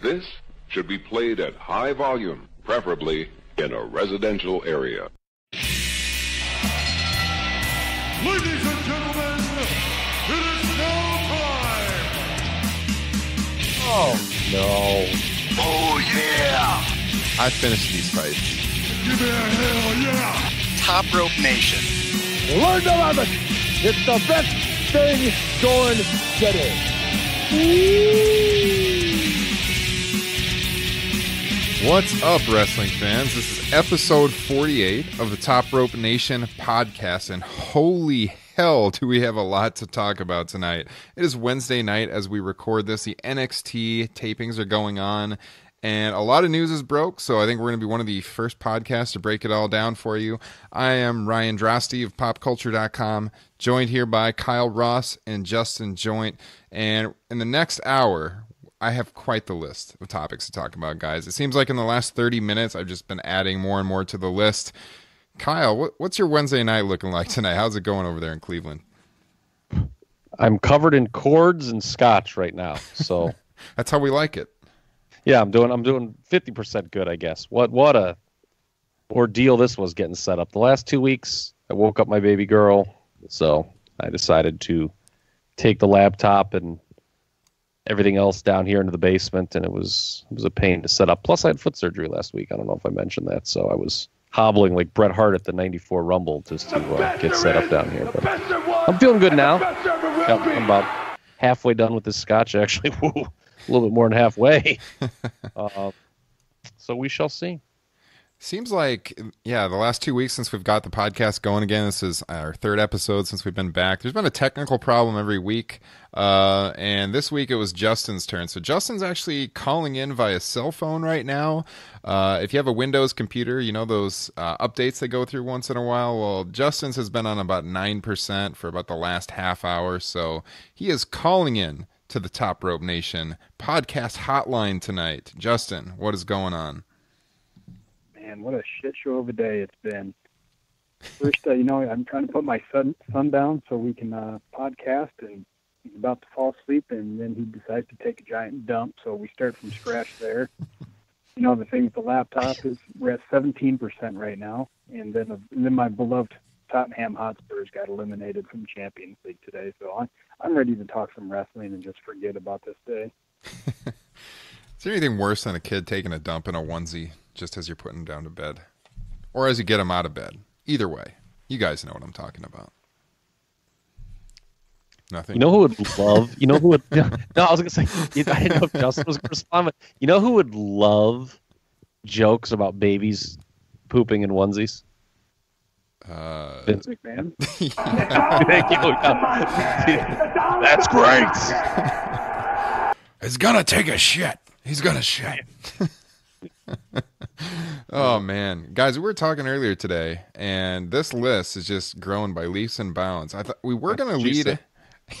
This should be played at high volume, preferably in a residential area. Ladies and gentlemen, it is now time. Oh no. Oh yeah! I finished these fights. Give me a hell yeah! Top Rope Nation. Learn to love it. It's the best thing going today. What's up, wrestling fans? This is episode 48 of the Top Rope Nation podcast, and holy hell, do we have a lot to talk about tonight. It is Wednesday night as we record this. The NXT tapings are going on, and a lot of news is broke, so I think we're going to be one of the first podcasts to break it all down for you. I am Ryan Droste of PopCulture.com, joined here by Kyle Ross and Justin Joint. And in the next hour, I have quite the list of topics to talk about, guys. It seems like in the last 30 minutes, I've just been adding more and more to the list. Kyle, what, what's your Wednesday night looking like tonight? How's it going over there in Cleveland? I'm covered in cords and scotch right now, so that's how we like it. Yeah, I'm doing I'm doing 50% good, I guess. What what a ordeal this was getting set up. The last 2 weeks, I woke up my baby girl, so I decided to take the laptop and everything else down here into the basement and it was it was a pain to set up. Plus I had foot surgery last week. I don't know if I mentioned that, so I was hobbling like Bret Hart at the 94 Rumble just to uh, get set up down here. But I'm feeling good now. Yep, I'm about halfway done with this scotch actually. Woo, a little bit more than halfway. uh, so we shall see. Seems like, yeah, the last two weeks since we've got the podcast going again, this is our third episode since we've been back. There's been a technical problem every week. Uh, and this week it was Justin's turn. So Justin's actually calling in via cell phone right now. Uh, if you have a Windows computer, you know those uh, updates they go through once in a while. Well, Justin's has been on about 9% for about the last half hour. So he is calling in to the Top Rope Nation podcast hotline tonight. Justin, what is going on? Man, what a shit show of a day it's been. First, uh, you know, I'm trying to put my son, son down so we can uh, podcast, and he's about to fall asleep, and then he decides to take a giant dump. So we start from scratch there. You know, the thing with the laptop is we're at 17% right now, and then and then my beloved Tottenham Hotspurs got eliminated from Champions League today. So I'm I'm ready to talk some wrestling and just forget about this day. Is there anything worse than a kid taking a dump in a onesie just as you're putting him down to bed, or as you get him out of bed? Either way, you guys know what I'm talking about. Nothing. You know who would love? You know who would? No, I was gonna say. I didn't know if Justin was gonna respond, but you know who would love jokes about babies pooping in onesies? Uh, Vince McMahon. Thank you. That's great. He's gonna take a shit. He's gonna shit. oh man, guys, we were talking earlier today, and this list is just growing by leaps and bounds. I thought we were gonna lead.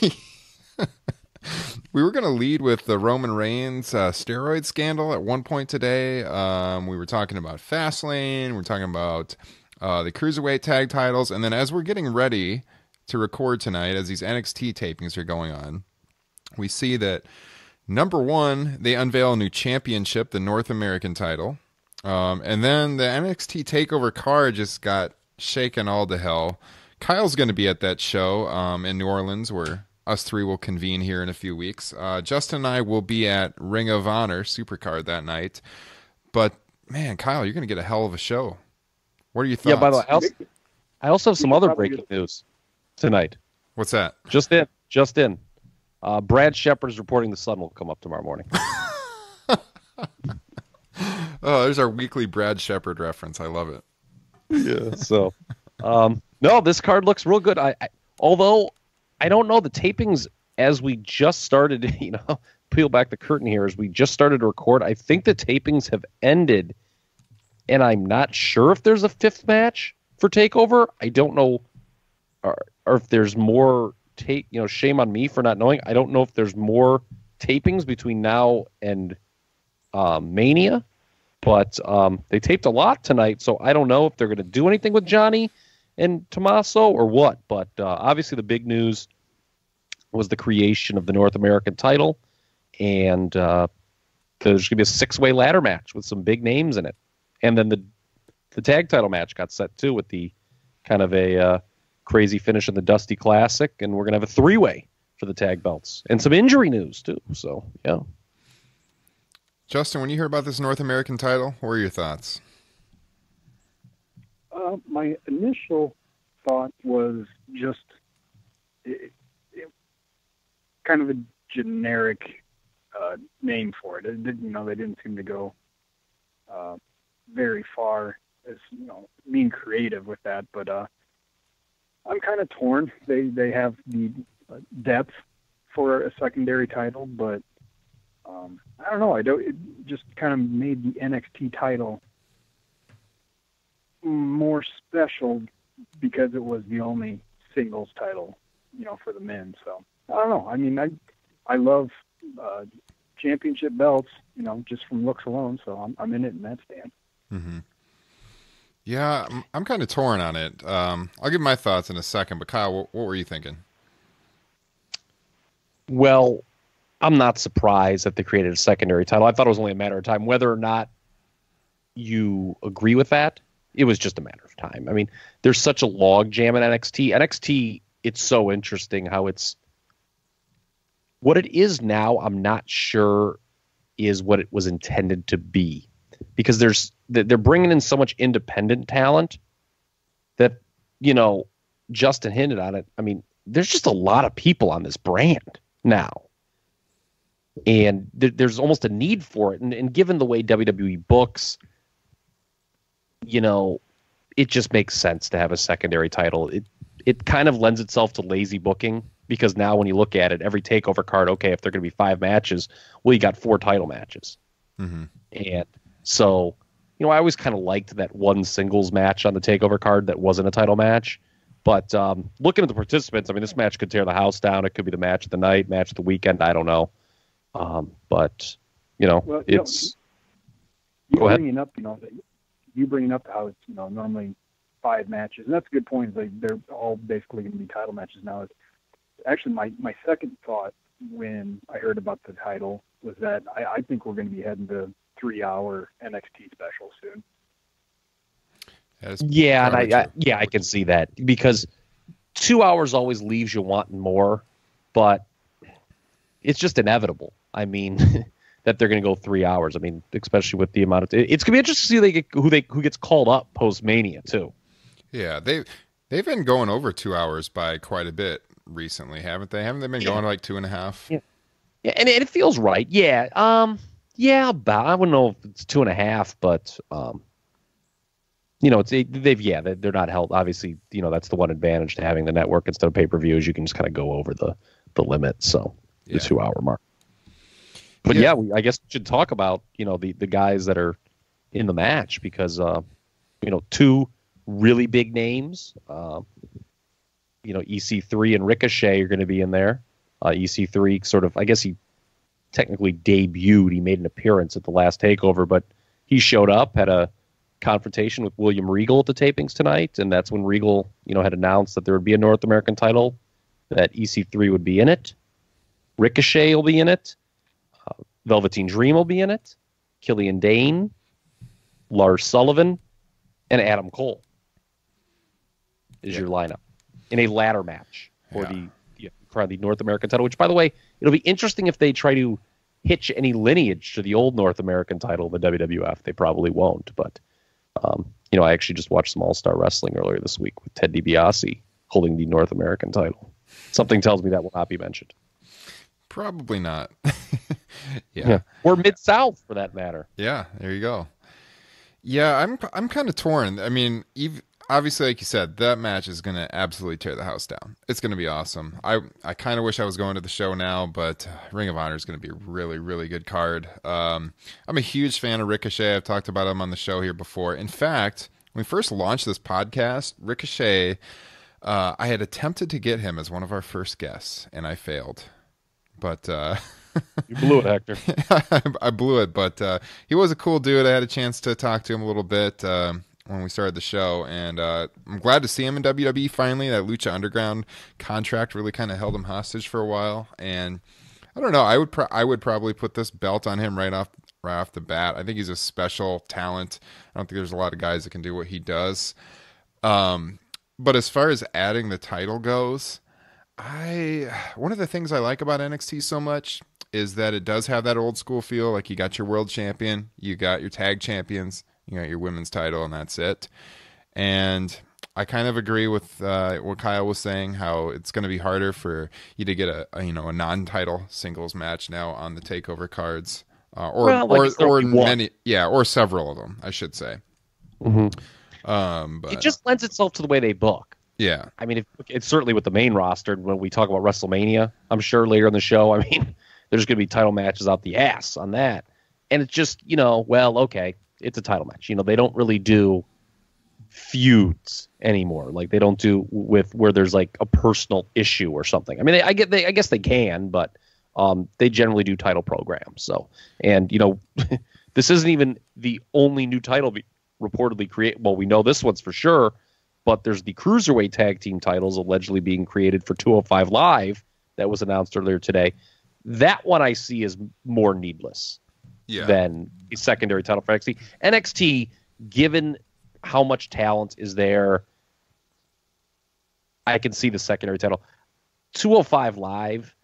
we were gonna lead with the Roman Reigns uh, steroid scandal at one point today. Um, we were talking about Fastlane. We are talking about uh, the cruiserweight tag titles, and then as we're getting ready to record tonight, as these NXT tapings are going on, we see that number one, they unveil a new championship, the North American title, um, and then the NXT Takeover card just got shaken all to hell. Kyle's going to be at that show um, in New Orleans, where us three will convene here in a few weeks. Uh, Justin and I will be at Ring of Honor Supercard that night. But man, Kyle, you're going to get a hell of a show. What are your thoughts? Yeah, by the way, I also, I also have some other breaking news tonight. What's that? Just in, just in. Uh, Brad Shepard is reporting the sun will come up tomorrow morning. oh, there's our weekly Brad Shepard reference. I love it. Yeah. So, um, no, this card looks real good. I, I, although I don't know the tapings as we just started. You know, peel back the curtain here as we just started to record. I think the tapings have ended and I'm not sure if there's a fifth match for Takeover. I don't know, or, or if there's more tape. You know, shame on me for not knowing. I don't know if there's more tapings between now and uh, Mania, but um, they taped a lot tonight, so I don't know if they're going to do anything with Johnny and Tommaso or what. But uh, obviously, the big news was the creation of the North American title, and uh, There's going to be a six way ladder match with some big names in it, and then the the tag title match got set too with the kind of a uh, crazy finish in the Dusty Classic, and we're going to have a three way for the tag belts and some injury news too. So yeah. Justin, when you hear about this North American title, what are your thoughts? Uh, my initial thought was just it, it, kind of a generic uh, name for it. it did, you know, they didn't seem to go uh, very far as you know being creative with that. But uh, I'm kind of torn. They they have the uh, depth for a secondary title, but um, I don't know. I don't. It just kind of made the NXT title more special because it was the only singles title, you know, for the men. So I don't know. I mean, I I love uh, championship belts, you know, just from looks alone. So I'm I'm in it in that stand. Mm-hmm. Yeah, I'm, I'm kind of torn on it. Um, I'll give my thoughts in a second, but Kyle, what, what were you thinking? Well, I'm not surprised that they created a secondary title. I thought it was only a matter of time. Whether or not you agree with that, it was just a matter of time. I mean, there's such a log jam in NXT. NXT, it's so interesting how it's what it is now. I'm not sure is what it was intended to be because there's they're bringing in so much independent talent that you know Justin hinted on it. I mean, there's just a lot of people on this brand now and th- there's almost a need for it. And, and given the way WWE books, you know, it just makes sense to have a secondary title. It it kind of lends itself to lazy booking because now when you look at it, every takeover card, okay, if they're going to be five matches, well, you got four title matches, mm-hmm. and so you know, I always kind of liked that one singles match on the takeover card that wasn't a title match. But um, looking at the participants, I mean, this match could tear the house down. It could be the match of the night, match of the weekend. I don't know. Um, but you know, well, you it's know, you ahead. bringing up, you know, you bringing up how it's you know normally five matches, and that's a good point. Like they're all basically going to be title matches now. It's actually my my second thought when I heard about the title was that I, I think we're going to be heading to three hour NXT special soon. Yeah, and I, I yeah I can see that because two hours always leaves you wanting more, but it's just inevitable. I mean, that they're going to go three hours. I mean, especially with the amount of it's going to be interesting to see who they get, who they who gets called up post Mania too. Yeah, they they've been going over two hours by quite a bit recently, haven't they? Haven't they been Yeah. going like two and a half? Yeah. Yeah, and it, it feels right. Yeah, um, yeah, about I wouldn't know if it's two and a half, but um, you know, it's it, they've yeah they- they're not held. Obviously, you know that's the one advantage to having the network instead of pay per views. You can just kind of go over the the limit, so the two hour mark. But Yeah. yeah, we, I guess we should talk about you know the the guys that are in the match because uh, you know two really big names. Uh, you know, EC3 and Ricochet are going to be in there. Uh, EC3 sort of, I guess he technically debuted. He made an appearance at the last takeover, but he showed up, had a confrontation with William Regal at the tapings tonight, and that's when Regal, you know, had announced that there would be a North American title, that EC3 would be in it. Ricochet will be in it. Uh, Velveteen Dream will be in it. Killian Dain, Lars Sullivan, and Adam Cole is your lineup in a ladder match for Yeah. the, the for the North American title. Which, by the way, it'll be interesting if they try to hitch any lineage to the old North American title of the WWF. They probably won't, but um, you know, I actually just watched some All Star Wrestling earlier this week with Ted DiBiase holding the North American title. Something tells me that will not be mentioned. Probably not. yeah. or Mid South for that matter. Yeah, there you go. Yeah, I'm I'm kind of torn. I mean, ev- obviously, like you said, that match is going to absolutely tear the house down. It's going to be awesome. I I kind of wish I was going to the show now, but uh, Ring of Honor is going to be a really really good card. Um, I'm a huge fan of Ricochet. I've talked about him on the show here before. In fact, when we first launched this podcast, Ricochet, uh, I had attempted to get him as one of our first guests, and I failed. But uh, You blew it, Hector. I blew it, but uh, he was a cool dude. I had a chance to talk to him a little bit um when we started the show, and uh, I'm glad to see him in WWE finally. That Lucha Underground contract really kind of held him hostage for a while, and I don't know. I would pro- I would probably put this belt on him right off right off the bat. I think he's a special talent. I don't think there's a lot of guys that can do what he does. Um, but as far as adding the title goes, I one of the things I like about NXT so much is that it does have that old school feel. Like you got your world champion, you got your tag champions, you got your women's title, and that's it. And I kind of agree with uh, what Kyle was saying. How it's going to be harder for you to get a, a you know a non-title singles match now on the takeover cards, uh, or Well, like, or or many yeah, or several of them, I should say. Um, but It just lends itself to the way they book. yeah, I mean, if, it's certainly with the main roster. When we talk about WrestleMania, I'm sure later in the show, I mean, there's going to be title matches out the ass on that. And it's just, you know, well, okay, it's a title match. You know, they don't really do feuds anymore. Like they don't do with where there's like a personal issue or something. I mean, they, I get, they, I guess they can, but um, they generally do title programs. So, and you know, this isn't even the only new title be reportedly created. Well, we know this one's for sure but there's the cruiserweight tag team titles allegedly being created for 205 Live that was announced earlier today. That one I see is more needless yeah, than a secondary title for NXT. NXT, given how much talent is there, I can see the secondary title. 205 Live,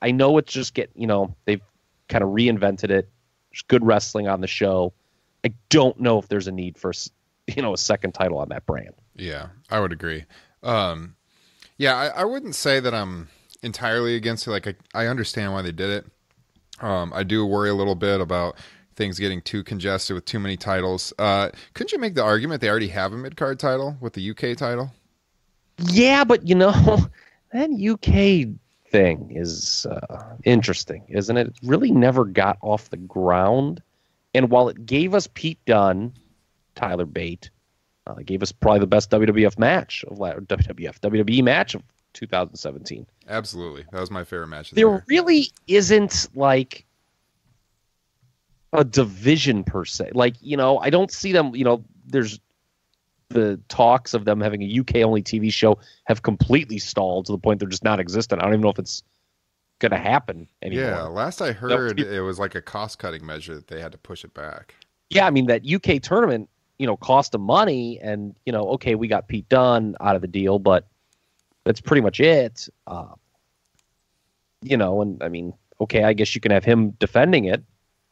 I know it's just get you know they've kind of reinvented it. There's good wrestling on the show. I don't know if there's a need for you know a second title on that brand. Yeah, I would agree. Um, yeah, I, I wouldn't say that I'm entirely against it. Like, I, I understand why they did it. Um, I do worry a little bit about things getting too congested with too many titles. Uh, couldn't you make the argument they already have a mid card title with the UK title? Yeah, but you know, that UK thing is uh, interesting, isn't it? It really never got off the ground. And while it gave us Pete Dunne, Tyler Bate, uh, gave us probably the best WWF match of WWF WWE match of 2017. Absolutely, that was my favorite match. Of the There year. really isn't like a division per se. Like you know, I don't see them. You know, there's the talks of them having a UK only TV show have completely stalled to the point they're just not existent. I don't even know if it's going to happen anymore. Yeah, last I heard, it was like a cost cutting measure that they had to push it back. Yeah, I mean that UK tournament, you know, cost them money, and you know, okay, we got Pete Dunne out of the deal, but that's pretty much it. Uh, you know, and I mean, okay, I guess you can have him defending it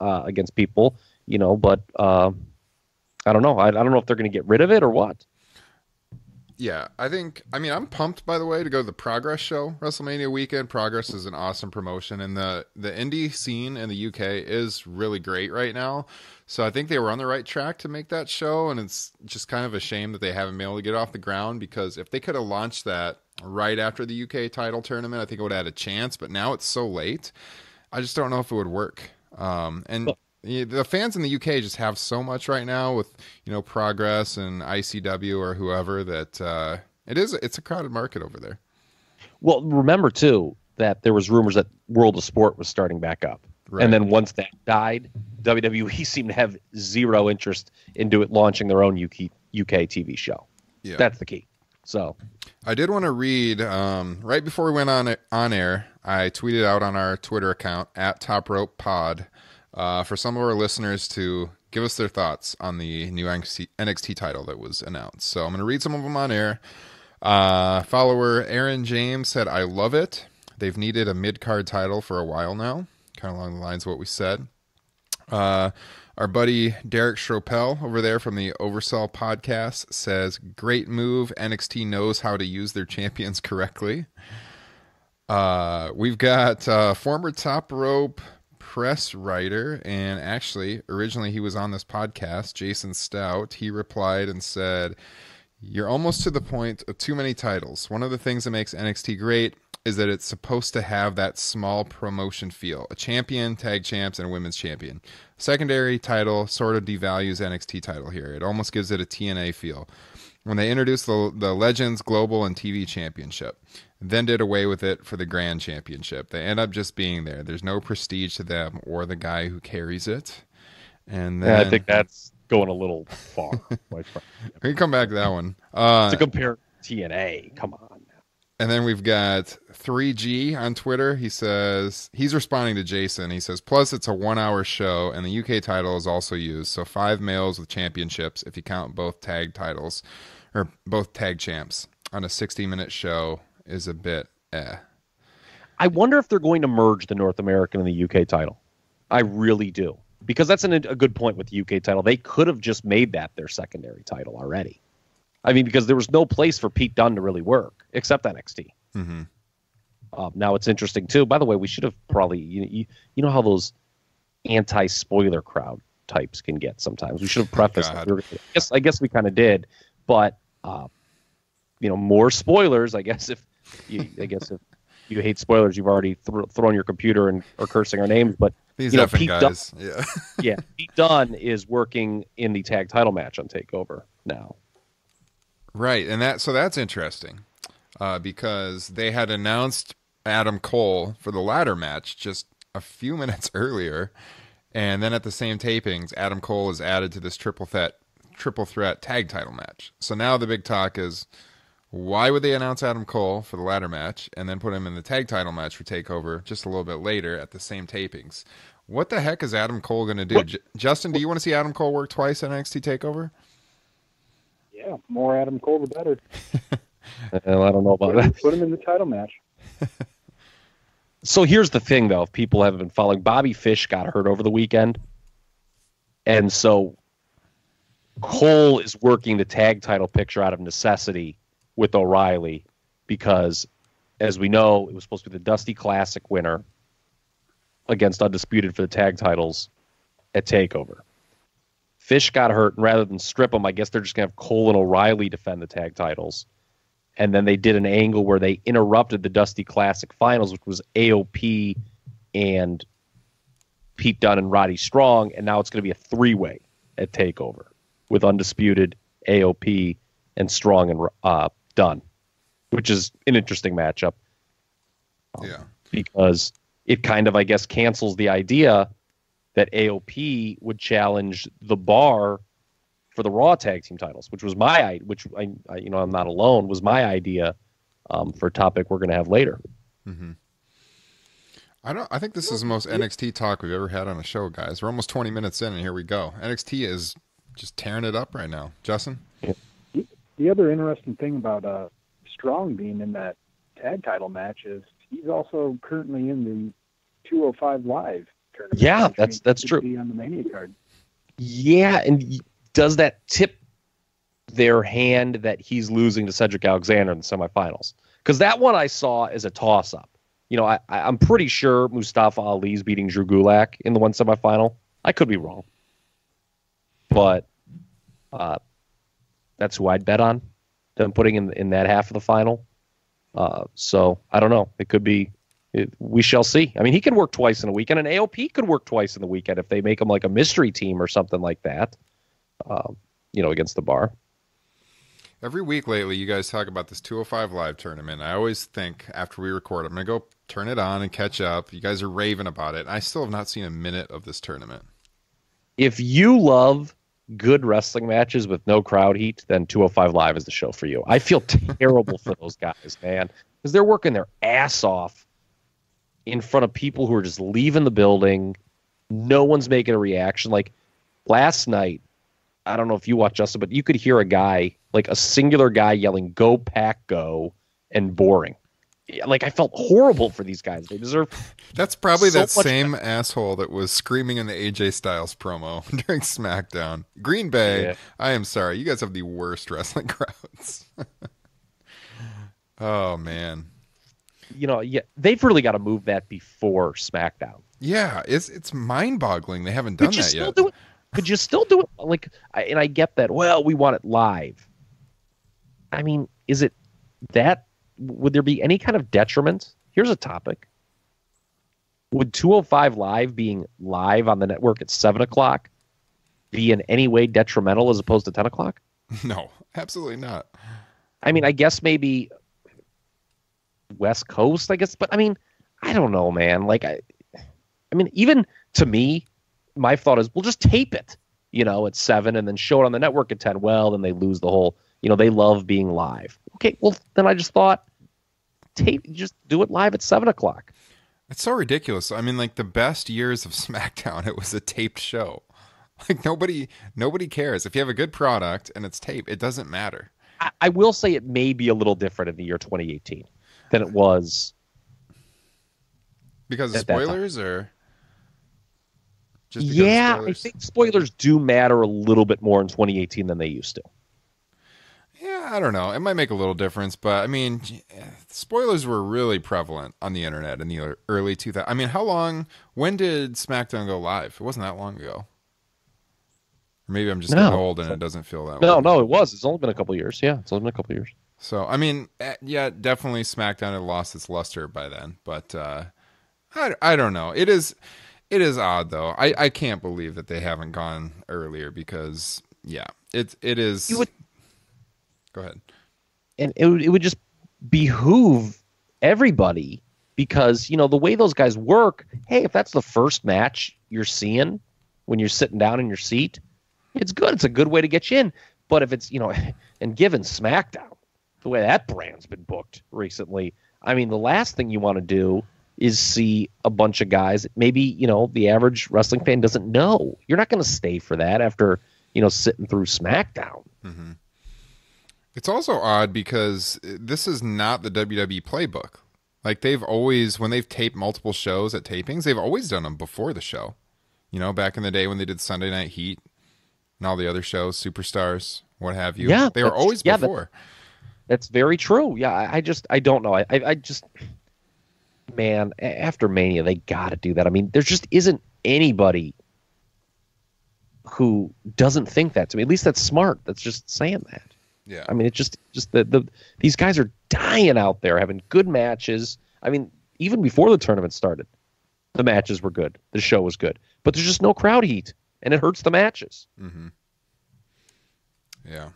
uh, against people, you know, but uh, I don't know. I, I don't know if they're going to get rid of it or what. Yeah, I think. I mean, I'm pumped by the way to go to the Progress show WrestleMania weekend. Progress is an awesome promotion, and the the indie scene in the UK is really great right now. So I think they were on the right track to make that show, and it's just kind of a shame that they haven't been able to get off the ground because if they could have launched that right after the UK title tournament, I think it would have had a chance. But now it's so late, I just don't know if it would work. Um, and yeah, the fans in the UK just have so much right now with you know Progress and ICW or whoever that uh, it is it's a crowded market over there. Well, remember too that there was rumors that World of Sport was starting back up, Right. and then once that died, WWE seemed to have zero interest into it launching their own UK UK TV show. Yeah. That's the key. So I did want to read um, right before we went on on air. I tweeted out on our Twitter account at Top Rope Pod uh, for some of our listeners to give us their thoughts on the new NXT, NXT title that was announced. So I'm going to read some of them on air. Uh, follower Aaron James said, "I love it. They've needed a mid card title for a while now, kind of along the lines of what we said." Uh, our buddy Derek Schropel over there from the Oversell podcast says, "Great move. NXT knows how to use their champions correctly." Uh, we've got uh, former top rope press writer, and actually, originally he was on this podcast, Jason Stout. He replied and said, You're almost to the point of too many titles. One of the things that makes NXT great is that it's supposed to have that small promotion feel a champion, tag champs, and a women's champion. Secondary title sort of devalues NXT title here. It almost gives it a TNA feel. When they introduced the, the Legends Global and TV Championship, then did away with it for the Grand Championship. They end up just being there. There's no prestige to them or the guy who carries it. And then yeah, I think that's going a little far. we can come back to that one. Uh, to compare TNA, come on. And then we've got 3G on Twitter. He says he's responding to Jason. He says, plus it's a one hour show and the UK title is also used. So five males with championships if you count both tag titles or both tag champs on a 60 minute show is a bit eh. I wonder if they're going to merge the North American and the UK title. I really do. Because that's an, a good point with the UK title. They could have just made that their secondary title already. I mean, because there was no place for Pete Dunne to really work except NXT. Mm-hmm. Um, now it's interesting too. By the way, we should have probably you, you, you know how those anti-spoiler crowd types can get sometimes. We should have prefaced. God. that. We were- I guess I guess we kind of did, but uh, you know more spoilers. I guess if you, I guess if you hate spoilers, you've already thro- thrown your computer and are cursing our names. But These You know, Pete guys. Yeah. yeah, Pete Dunne is working in the tag title match on Takeover now. Right, and that so that's interesting uh, because they had announced Adam Cole for the ladder match just a few minutes earlier, and then at the same tapings, Adam Cole is added to this triple threat triple threat tag title match. So now the big talk is why would they announce Adam Cole for the ladder match and then put him in the tag title match for Takeover just a little bit later at the same tapings? What the heck is Adam Cole going to do? J- Justin, do you want to see Adam Cole work twice at NXT Takeover? Yeah, more Adam Cole the better. Well, I don't know about Put him, that. put him in the title match. So here's the thing, though. If people haven't been following, Bobby Fish got hurt over the weekend, and so Cole is working the tag title picture out of necessity with O'Reilly because, as we know, it was supposed to be the Dusty Classic winner against Undisputed for the tag titles at Takeover. Fish got hurt, and rather than strip him, I guess they're just gonna have Cole and O'Reilly defend the tag titles and then they did an angle where they interrupted the Dusty Classic Finals, which was AOP and Pete Dunne and Roddy Strong, and now it's going to be a three-way at Takeover with Undisputed, AOP, and Strong and uh, Dunne, which is an interesting matchup Yeah. because it kind of, I guess, cancels the idea that AOP would challenge the Bar for the Raw Tag Team titles, which was my which I, I you know I'm not alone was my idea um, for a topic we're going to have later. I don't. I think this is the most NXT talk we've ever had on a show, guys. We're almost 20 minutes in, and here we go. NXT is just tearing it up right now. Justin, The other interesting thing about uh, Strong being in that tag title match is he's also currently in the 205 Live tournament. Yeah, that's- that's true. Be on the Mania card. Yeah, and does that tip their hand that he's losing to Cedric Alexander in the semifinals? Because that one I saw as a toss-up. You know, I, I, I'm pretty sure Mustafa Ali's beating Drew Gulak in the one semifinal. I could be wrong, but uh, that's who I'd bet on them putting in in that half of the final. Uh, so I don't know. It could be. It, we shall see. I mean, he can work twice in a weekend, and AOP could work twice in the weekend if they make him like a mystery team or something like that. Um, you know, against the bar. every week lately, you guys talk about this 205 live tournament. I always think after we record, I'm gonna go turn it on and catch up. You guys are raving about it. I still have not seen a minute of this tournament. If you love good wrestling matches with no crowd heat, then 205 Live is the show for you. I feel terrible for those guys, man, because they're working their ass off in front of people who are just leaving the building. No one's making a reaction. Like last night, I don't know if you watched Justin, but you could hear a guy, like a singular guy, yelling "Go Pack, Go!" and boring. Yeah, Like I felt horrible for these guys. They deserve That's probably So that much same asshole that was screaming in the AJ Styles promo during SmackDown. Green Bay, Yeah. I am sorry. You guys have the worst wrestling crowds. oh man. you know, yeah, they've really got to move that before SmackDown. Yeah, it's it's mind-boggling. They haven't done Could that yet. do it? Could you still do it? Like, I, and I get that. Well, we want it live. I mean, is it that? Would there be any kind of detriment? Here's a topic. Would 205 Live being live on the network at seven o'clock be in any way detrimental as opposed to 10 o'clock? No, absolutely not. I mean, I guess maybe West Coast, I guess, but I mean, I don't know, man. Like, I, I mean, even to me, my thought is, we'll just tape it, you know, at seven and then show it on the network at 10. Well, then they lose the whole, you know, they love being live. Okay, well, then I just thought, tape. Just do it live at seven o'clock. It's so ridiculous. I mean, like the best years of SmackDown, it was a taped show. Like nobody, nobody cares if you have a good product and it's taped. It doesn't matter. I, I will say it may be a little different in the year 2018 than it was. Because of At that time. spoilers, or just Yeah, I think spoilers do matter a little bit more in 2018 than they used to. Yeah, I don't know. It might make a little difference, but I mean, spoilers were really prevalent on the internet in the early 2000s. I mean, how long? When did SmackDown go live? It wasn't that long ago. Or maybe I'm just No. getting old and it doesn't feel that. No, long. no, it was. It's only been a couple years. Yeah, it's only been a couple years. So I mean, eh, yeah, definitely SmackDown had lost its luster by then, but uh, I I don't know. It is it is odd though. I I can't believe that they haven't gone earlier because yeah, it it is. You would- Go ahead. and it would, it would just behoove everybody because you know the way those guys work hey if that's the first match you're seeing when you're sitting down in your seat it's good. It's a good way to get you in. But if it's you know and given smackdown the way that brand's been booked recently i mean the last thing you want to do is see a bunch of guys maybe you know the average wrestling fan doesn't know. You're not going to stay for that after you know sitting through smackdown mm-hmm. It's also odd because this is not the WWE playbook. Like they've always, when they've taped multiple shows at tapings, they've always done them before the show. You know, back in the day when they did Sunday Night Heat and all the other shows, Superstars, what have you. Yeah, they were always yeah, before. That's very true. Yeah, I, I just I don't know. I I, I just man after Mania they got to do that. I mean, there just isn't anybody who doesn't think that to me. At least that's smart. That's just saying that. Yeah. I mean, it's just just the the these guys are dying out there having good matches. I mean, even before the tournament started, the matches were good. The show was good, but there's just no crowd heat, and it hurts the matches. Mm-hmm. Yeah.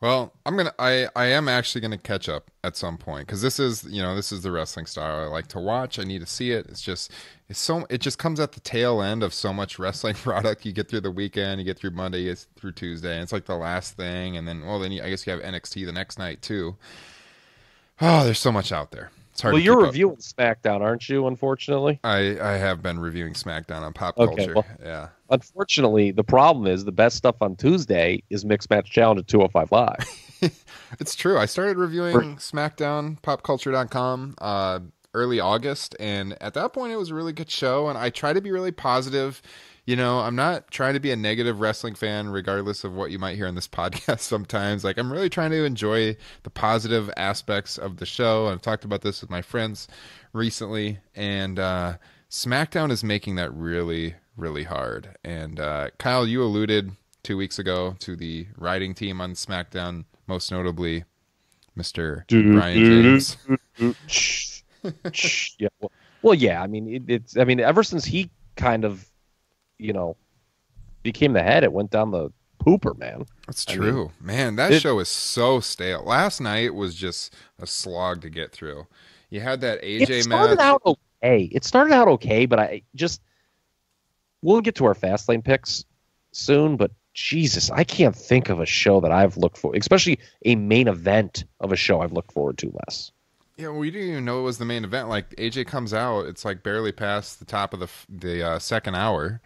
Well, I'm gonna. I I am actually gonna catch up at some point because this is you know this is the wrestling style I like to watch. I need to see it. It's just it's so it just comes at the tail end of so much wrestling product. You get through the weekend, you get through Monday, you get through Tuesday, and it's like the last thing. And then well, then you, I guess you have NXT the next night too. Oh, there's so much out there. It's hard. Well, to you're keep up. reviewing SmackDown, aren't you? Unfortunately. I I have been reviewing SmackDown on Pop Okay, Culture. well- yeah. Unfortunately, the problem is the best stuff on Tuesday is Mixed Match Challenge at 205 Live. It's true. I started reviewing SmackDown, popculture.com, uh, early August. And at that point, it was a really good show. And I try to be really positive. You know, I'm not trying to be a negative wrestling fan, regardless of what you might hear on this podcast sometimes. Like, I'm really trying to enjoy the positive aspects of the show. I've talked about this with my friends recently. And uh, SmackDown is making that really, really hard. And uh, Kyle, you alluded two weeks ago to the writing team on SmackDown, most notably Mr. Brian James. yeah. Well, well, yeah. I mean, it, it's. I mean, ever since he kind of, you know, became the head, it went down the pooper, man. That's I true. Man, that it- show is so stale. Last night was just a slog to get through. You had that AJ it started match. out okay. It started out okay, but I just. We'll get to our Fastlane picks soon, but Jesus, I can't think of a show that I've looked for, especially a main event of a show I've looked forward to less. Yeah, we didn't even know it was the main event. Like AJ comes out, it's like barely past the top of the the uh, second hour,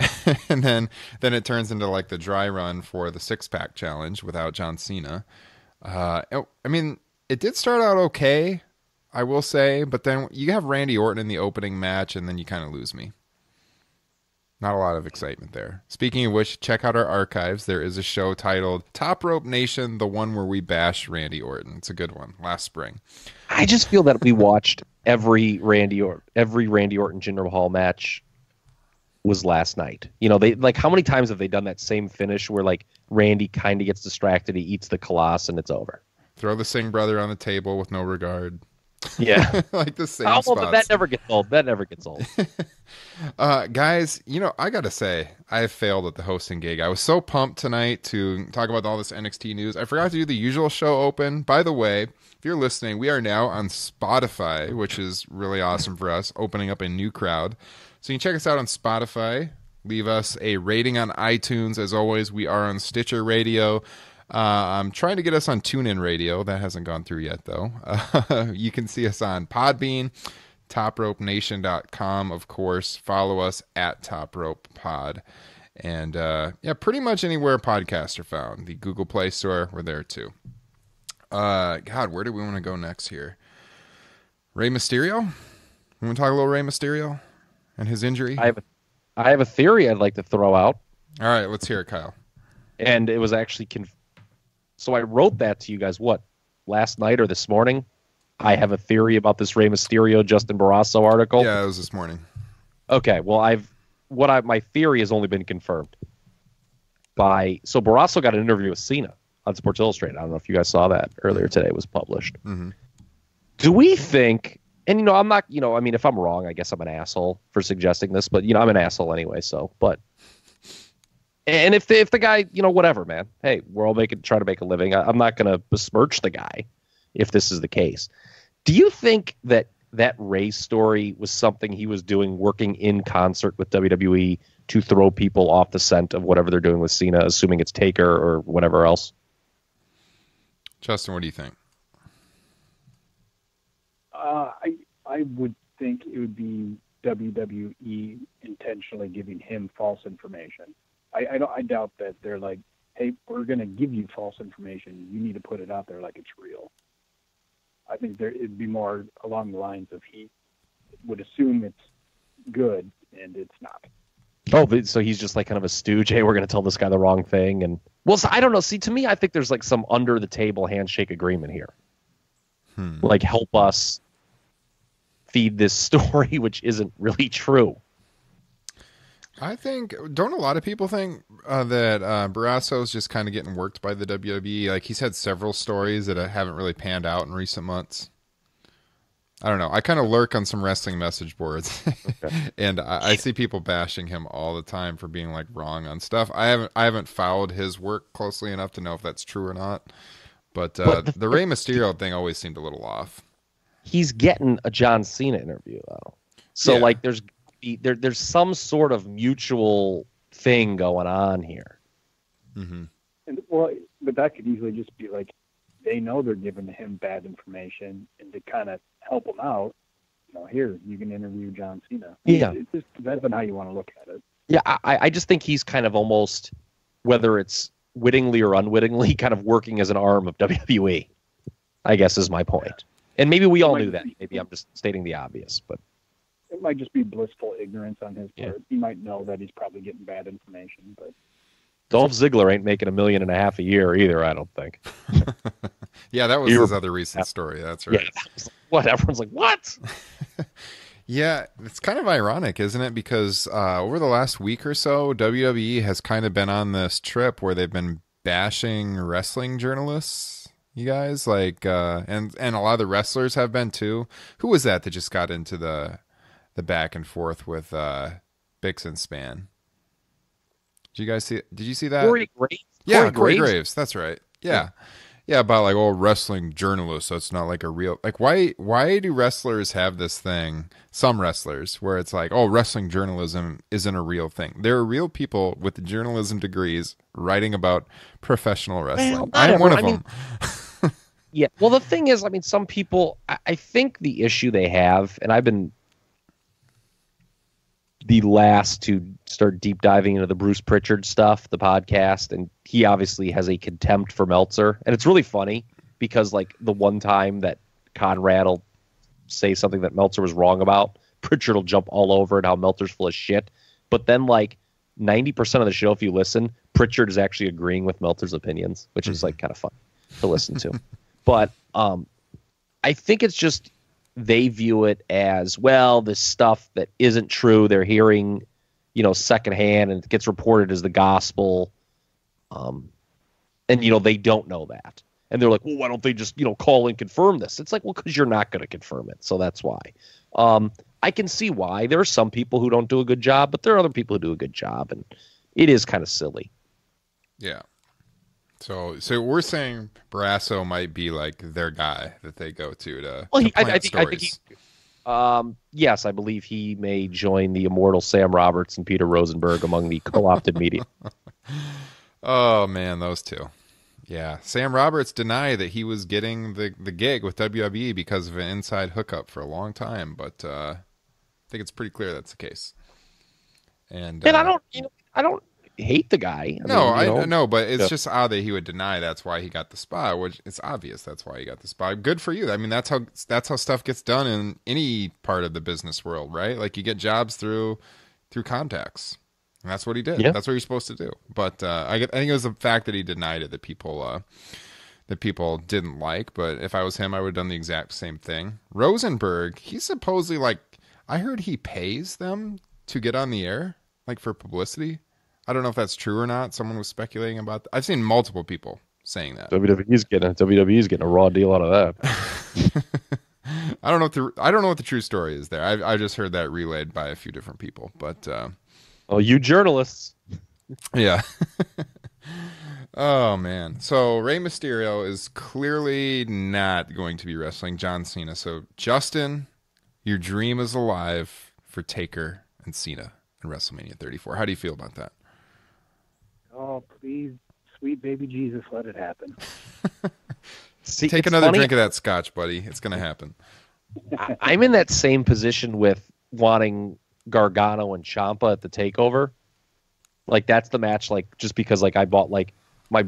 and then then it turns into like the dry run for the six pack challenge without John Cena. Uh, I mean, it did start out okay, I will say, but then you have Randy Orton in the opening match, and then you kind of lose me. Not a lot of excitement there. Speaking of which, check out our archives. There is a show titled Top Rope Nation, the one where we bash Randy Orton. It's a good one. Last spring. I just feel that we watched every Randy or every Randy Orton Jinder Mahal match was last night. You know, they like how many times have they done that same finish where like Randy kind of gets distracted, he eats the Khallas, and it's over. Throw the Singh brother on the table with no regard. Yeah. like the same oh, well, but that never gets old. That never gets old. Uh, guys, you know, I gotta say, I failed at the hosting gig. I was so pumped tonight to talk about all this NXT news. I forgot to do the usual show open. By the way, if you're listening, we are now on Spotify, which is really awesome for us, opening up a new crowd. So you can check us out on Spotify. Leave us a rating on iTunes. As always, we are on Stitcher Radio. Uh, I'm trying to get us on TuneIn Radio. That hasn't gone through yet, though. Uh, you can see us on Podbean, TopRopeNation.com, of course. Follow us at Top Rope Pod. And uh, yeah, pretty much anywhere podcasts are found. The Google Play Store, we're there too. Uh, God, where do we want to go next here? Rey Mysterio? We want to talk a little Rey Mysterio and his injury? I have a, I have a theory I'd like to throw out, All right, let's hear it, Kyle. and it was actually conf- so I wrote that to you guys. What last night or this morning? I have a theory about this Rey Mysterio Justin Barrasso article. Yeah, it was this morning. Okay, well, I've what I my theory has only been confirmed by so Barrasso got an interview with Cena on Sports Illustrated. I don't know if you guys saw that earlier today. It was published. Mhm. Do we think? And you know, I'm not. You know, I mean, if I'm wrong, I guess I'm an asshole for suggesting this. But you know, I'm an asshole anyway. So, but and if the if the guy, you know, whatever, man. Hey, we're all making trying to make a living. I, I'm not going to besmirch the guy if this is the case. Do you think that that Ray story was something he was doing working in concert with WWE to throw people off the scent of whatever they're doing with Cena, assuming it's Taker or whatever else? Justin, what do you think? Uh, I I would think it would be WWE intentionally giving him false information. I, I don't. I doubt that they're like, hey, we're going to give you false information. You need to put it out there like it's real. I think there it'd be more along the lines of he would assume it's good and it's not. Oh, but- so he's just like kind of a stooge. Hey, we're going to tell this guy the wrong thing, and well, so I don't know. See, to me, I think there's like some under the table handshake agreement here. Hmm. Like, help us feed this story, which isn't really true. I think don't a lot of people think uh, that uh, Barrasso's just kind of getting worked by the WWE? Like he's had several stories that uh, haven't really panned out in recent months. I don't know. I kind of lurk on some wrestling message boards, and I, I see people bashing him all the time for being like wrong on stuff. I haven't I haven't followed his work closely enough to know if that's true or not. But, uh, But the the, Rey Mysterio thing always seemed a little off. He's getting a John Cena interview though, so Yeah. like there's there there's some sort of mutual thing going on here. Mm-hmm. And well, but that could easily just be like they know they're giving him bad information, and to kind of help him out, you know, here you can interview John Cena. Yeah. it just depends on how you want to look at it. Yeah, I, I just think he's kind of almost, whether it's wittingly or unwittingly, kind of working as an arm of WWE. I guess is my point. And maybe we all Might knew that. Maybe I'm just stating the obvious, but It might just be blissful ignorance on his Yeah. part. He might know that he's probably getting bad information, but Dolph Ziggler ain't making a million and a half a year either. I don't think. Yeah, that was You were- his other recent story. That's right. Yeah, that what everyone's like, what? Yeah, it's kind of ironic, isn't it? Because uh, over the last week or so, WWE has kind of been on this trip where they've been bashing wrestling journalists. You guys like, uh, and and a lot of the wrestlers have been too. Who was that that just got into the the back and forth with uh, Bixenspan? Did you guys see? Did you see that? Corey Graves. Yeah, Corey Graves. Graves. That's right. Yeah. Yeah, about like oh wrestling journalists, so it's not like a real like why why do wrestlers have this thing, some wrestlers, where it's like, oh wrestling journalism isn't a real thing. There are real people with journalism degrees writing about professional wrestling. not I'm one of everyone. them. Yeah. Well, the thing is, I mean, some people, I, I think the issue they have, and I've been the last to start deep diving into the Bruce Pritchard stuff, the podcast, and he obviously has a contempt for Meltzer. And it's really funny because, like, the one time that Conrad will say something that Meltzer was wrong about, Pritchard will jump all over it, how Meltzer's full of shit. But then, like, 90% of the show, if you listen, Pritchard is actually agreeing with Meltzer's opinions, which is, like, kind of fun to listen to. but um, I think it's just they view it as well this stuff that isn't true they're hearing you know secondhand and it gets reported as the gospel. Um and you know they don't know that. And they're like well why don't they just you know call and confirm this? It's like well because you're not going to confirm it so that's why. Um i can see why. There are some people who don't do a good job but there are other people who do a good job and it is kind of silly. Yeah. So so we're saying Barrasso might be like their guy that they go to to, Well, to he- I- I think- I think stories. Um, yes, I believe he may join the immortal Sam Roberts and Peter Rosenberg among the co-opted media. Oh man, those two. Yeah, Sam Roberts denied that he was getting the the gig with WWE because of an inside hookup for a long time, but uh, I think it's pretty clear that's the case. And And uh, I don't, you know, I don't hate the guy. I no, mean, I know, know, but it's Yeah. just odd that he would deny that's why he got the spot. Which it's obvious that's why he got the spot. Good for you. I mean, that's how that's how stuff gets done in any part of the business world, right? Like you get jobs through through contacts. And that's what he did. Yeah. That's what you're supposed to do. But uh, I, I think it was the fact that he denied it that people uh, that people didn't like. But if I was him, I would have done the exact same thing. Rosenberg, he's supposedly like I heard he pays them to get on the air, like for publicity. I don't know if that's true or not. Someone was speculating about. That. I've seen multiple people saying that. WWE's getting WWE's getting a raw deal out of that. I don't know what the I don't know what the true story is there. I I just heard that relayed by a few different people, but. Uh, Oh, you journalists. Yeah. oh man. So Rey Mysterio is clearly not going to be wrestling John Cena. So Justin, your dream is alive for Taker and Cena in WrestleMania 34. How do you feel about that? Oh, please, sweet baby Jesus, let it happen. See, Take another funny, drink of that scotch, buddy. It's going to happen. I- I'm in that same position with wanting Gargano and Ciampa at the takeover. Like that's the match. Like just because like I bought like my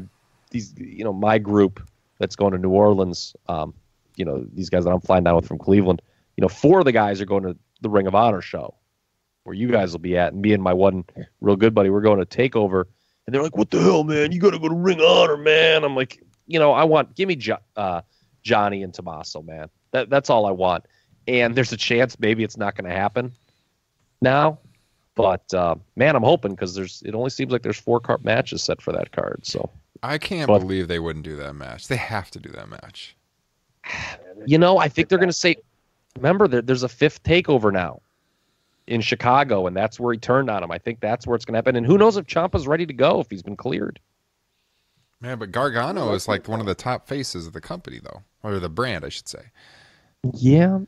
these you know my group that's going to New Orleans. Um, you know these guys that I'm flying down with from Cleveland. You know four of the guys are going to the Ring of Honor show, where you guys will be at, and me and my one real good buddy we're going to takeover. And they're like, "What the hell, man? You got to go to Ring Honor, man." I'm like, you know, I want give me jo- uh, Johnny and Tommaso, man. That that's all I want. And there's a chance maybe it's not going to happen now, but uh, man, I'm hoping because there's it only seems like there's four card matches set for that card. So I can't But- believe they wouldn't do that match. They have to do that match. you know, I think they're going to say, remember there, there's a fifth takeover now in Chicago, and that's where he turned on him. I think that's where it's going to happen. And who knows if Ciampa's ready to go if he's been cleared. Man, but Gargano is like one of the top faces of the company, though, or the brand, I should say. Yeah.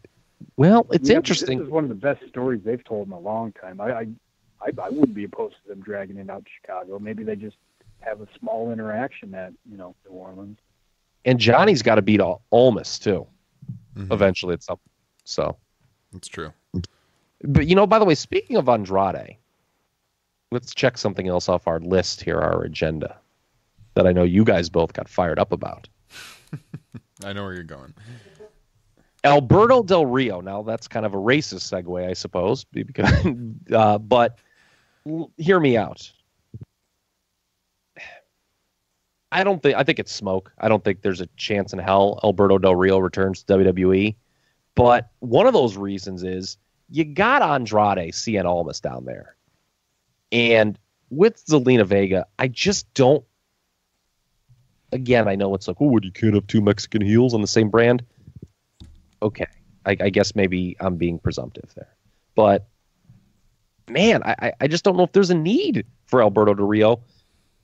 Well, it's Yeah, interesting. This is one of the best stories they've told in a long time. I, I, I, I wouldn't be opposed to them dragging it out to Chicago. Maybe they just have a small interaction at you know New Orleans. And Johnny's got to beat Al- Almas too, Mhm. eventually at some. So, It's true. But you know, by the way, speaking of Andrade, let's check something else off our list here, our agenda, that I know you guys both got fired up about. I know where you're going. Alberto Del Rio. Now that's kind of a racist segue, I suppose, because, uh, but l- hear me out. I don't think I think it's smoke. I don't think there's a chance in hell Alberto Del Rio returns to WWE. But one of those reasons is you got Andrade Cien Almas down there, and with Zelina Vega, I just don't. Again, I know it's like, oh, you can't have two Mexican heels on the same brand okay. I, I guess maybe I'm being presumptive there, but man, I, I- I just don't know if there's a need for Alberto De Rio,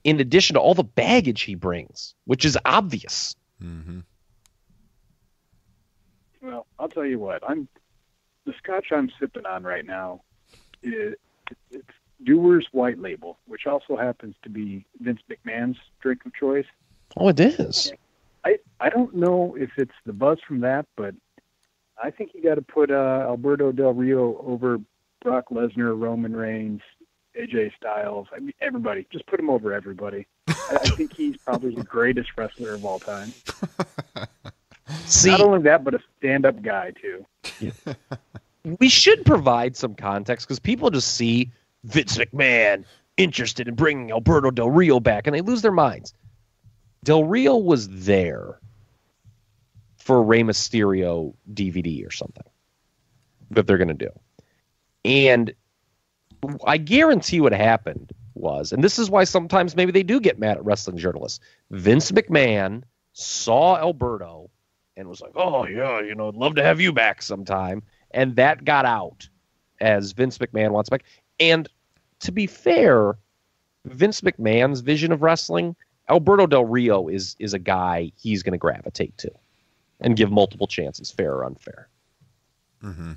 in addition to all the baggage he brings, which is obvious. Mm-hmm. Well, I'll tell you what. I'm the scotch I'm sipping on right now. Is, it's Dewar's White Label, which also happens to be Vince McMahon's drink of choice. Oh, it is. I I don't know if it's the buzz from that, but I think you got to put uh, Alberto Del Rio over Brock Lesnar, Roman Reigns, AJ Styles. I mean, everybody. Just put him over everybody. I, I think he's probably the greatest wrestler of all time. See, Not only that, but a stand-up guy too. we should provide some context because people just see Vince McMahon interested in bringing Alberto Del Rio back and they lose their minds. Del Rio was there for a Rey Mysterio DVD or something that they're going to do. And I guarantee what happened was, and this is why sometimes maybe they do get mad at wrestling journalists. Vince McMahon saw Alberto and was like, "Oh yeah, you know, I'd love to have you back sometime." And that got out as Vince McMahon wants back. And to be fair, Vince McMahon's vision of wrestling, Alberto Del Rio is is a guy he's going to gravitate to and give multiple chances, fair or unfair. Mm-hmm.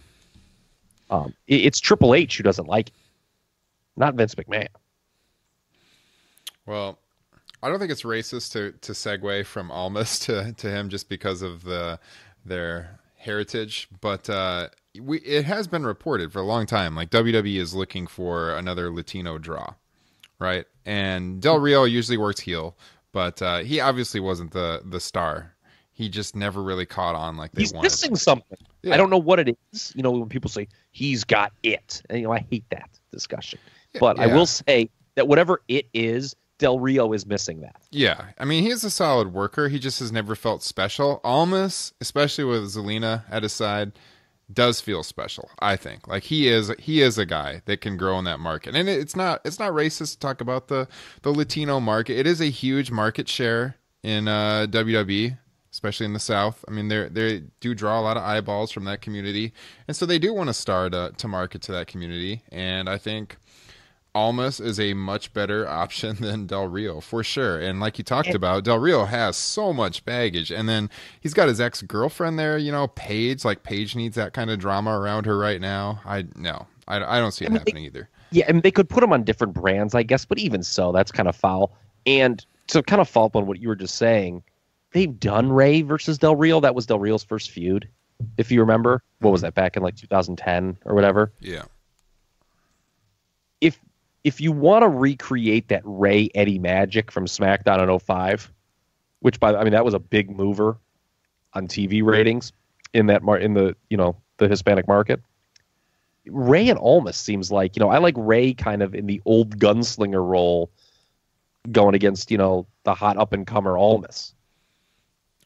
Um, it- it's Triple H who doesn't like it, not Vince McMahon. Well, I don't think it's racist to to segue from Almas to to him just because of the their heritage, but uh, we it has been reported for a long time. Like WWE is looking for another Latino draw, right? And Del Rio usually works heel, but uh, he obviously wasn't the the star. He just never really caught on like they He's wanted. missing something. Yeah. I don't know what it is. You know, when people say he's got it, and you know, I hate that discussion. But I will say that whatever it is, Del Rio is missing that. Yeah, I mean he is a solid worker. He just has never felt special. Almas, especially with Zelina at his side, does feel special. I think like he is he is a guy that can grow in that market. And it's not it's not racist to talk about the the Latino market. It is a huge market share in uh, WWE, especially in the South. I mean they they do draw a lot of eyeballs from that community, and so they do want to start to to market to that community. And I think. Almas is a much better option than Del Rio for sure. And like you talked about, Del Rio has so much baggage. And then he's got his ex girlfriend there, you know, Paige. Like Paige needs that kind of drama around her right now. I no, I, I don't see it I mean, happening either. Yeah, and they could put him on different brands, I guess, but even so, that's kind of foul. And to kind of follow up on what you were just saying, they've done Rey versus Del Rio. That was Del Rio's first feud, if you remember. What was mm-hmm. that back in like 2010 or whatever? Yeah. If you want to recreate that Rey Eddie magic from SmackDown in 05, which by the- I mean that was a big mover on TV ratings in that mar- in the you know the Hispanic market. Rey and Almas seems like you know I like Rey kind of in the old gunslinger role, going against you know the hot up and comer Almas.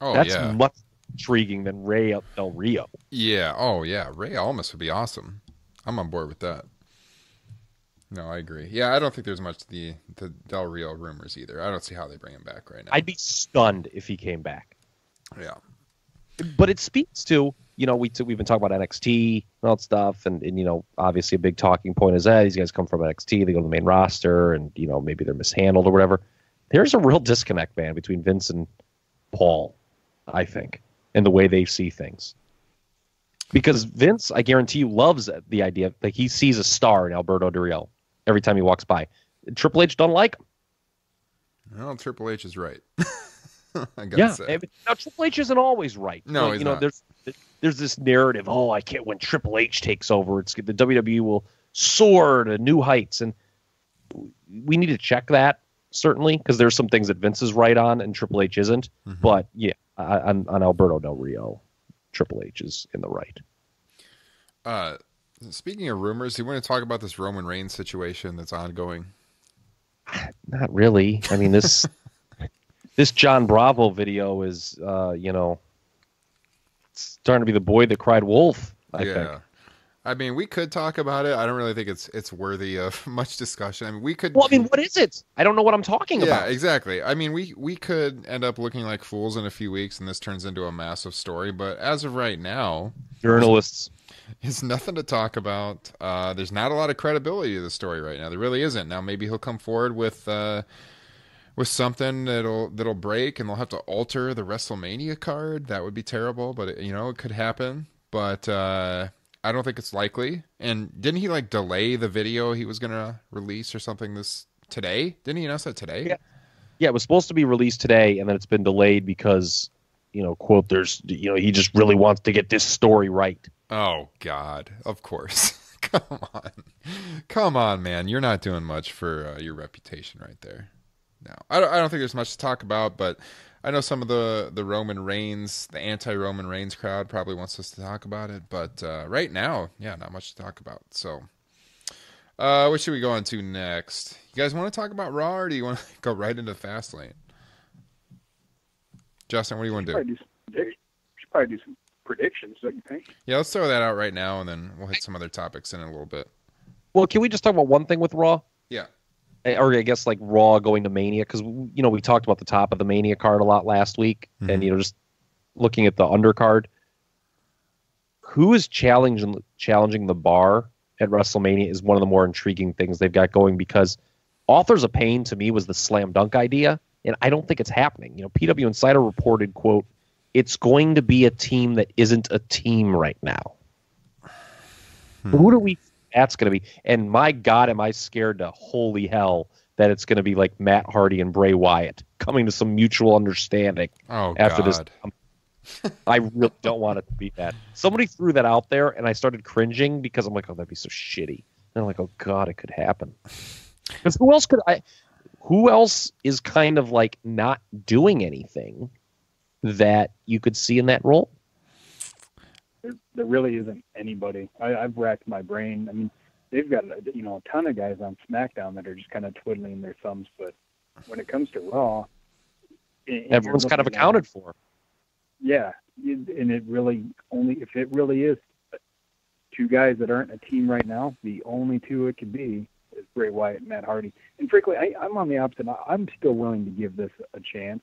Oh That's yeah. much intriguing than Rey Del Rio. Yeah. Oh yeah. Rey Almas would be awesome. I'm on board with that. No, I agree. Yeah, I don't think there's much to the the Del Rio rumors either. I don't see how they bring him back right now. I'd be stunned if he came back. yeah. but it speaks to you know we we've been talking about NXT and all that stuff, and, and you know obviously a big talking point is that these guys come from NXT, they go to the main roster, and you know maybe they're mishandled or whatever. There's a real disconnect, man, between Vince and Paul, I think, and the way they see things. Because Vince, I guarantee you, loves the idea like he sees a star in Alberto Rio every time he walks by. Triple H don't like him. Well, Triple H is right. I gotta Yeah, say. now Triple H isn't always right. No, Like, he's you know, not. there's there's this narrative. Oh, I can't when Triple H takes over. It's the WWE will soar to new heights, and we need to check that certainly because there's some things that Vince is right on and Triple H isn't. Mm-hmm. But yeah, on on Alberto Del Rio, Triple H is in the right. Uh, speaking of rumors, do you want to talk about this Roman Reigns situation that's ongoing? Not really. I mean this this John Bravo video is uh, you know starting to be the boy that cried wolf. I yeah. think. I mean, we could talk about it. I don't really think it's it's worthy of much discussion. I mean, we could. Well, I mean, what is it? I don't know what I'm talking yeah, about. Yeah, exactly. I mean, we we could end up looking like fools in a few weeks, and this turns into a massive story. But as of right now, Journalists. It's nothing to talk about. Uh, there's not a lot of credibility to the story right now. There really isn't. Now, maybe he'll come forward with uh, with something that'll that'll break, and they'll have to alter the WrestleMania card. That would be terrible, but it, you know it could happen. But uh, I don't think it's likely. And didn't he like delay the video he was gonna release or something this today? Didn't he announce that today? Yeah. Yeah, it was supposed to be released today, and then it's been delayed because, you know, quote, there's, you know, he just really wants to get this story right. Oh God, of course. Come on, come on, man. You're not doing much for uh, your reputation right there. No, I don't. I don't think there's much to talk about, but I know some of the the Roman Reigns, the anti-Roman Reigns crowd, probably wants us to talk about it. But uh, right now, yeah, not much to talk about. So, uh, what should we go on to next? You guys want to talk about Raw, or do you want to go right into Fastlane? Justin, what do you want to do? Probably do some should probably do some predictions, don't you think? Yeah, let's throw that out right now, and then we'll hit some other topics in a little bit. Well, can we just talk about one thing with Raw? Yeah. Or I guess like Raw going to Mania, because, you know, we talked about the top of the Mania card a lot last week, Mhm. and, you know, just looking at the undercard. Who is challenging challenging the bar at WrestleMania is one of the more intriguing things they've got going because Authors of Pain to me was the slam dunk idea, and I don't think it's happening. You know, PW Insider reported, quote, it's going to be a team that isn't a team right now. Hmm. Who do we that's going to be? And my God, am I scared to holy hell that it's going to be like Matt Hardy and Bray Wyatt coming to some mutual understanding Oh after God. this. I really don't want it to be that. Somebody threw that out there, and I started cringing because I'm like, oh, that'd be so shitty. And I'm like, oh god, it could happen. Because who else could I? Who else is kind of like not doing anything that you could see in that role? there, there really isn't anybody. I, I've racked my brain. I mean, they've got you know a ton of guys on SmackDown that are just kind of twiddling their thumbs, but when it comes to Raw, and- and you're Everyone's kind of looking at- accounted for. Yeah, and it really only if it really is two guys that aren't a team right now, the only two it could be is Bray Wyatt and Matt Hardy. And frankly, I, I'm on the opposite. I- I'm still willing to give this a chance.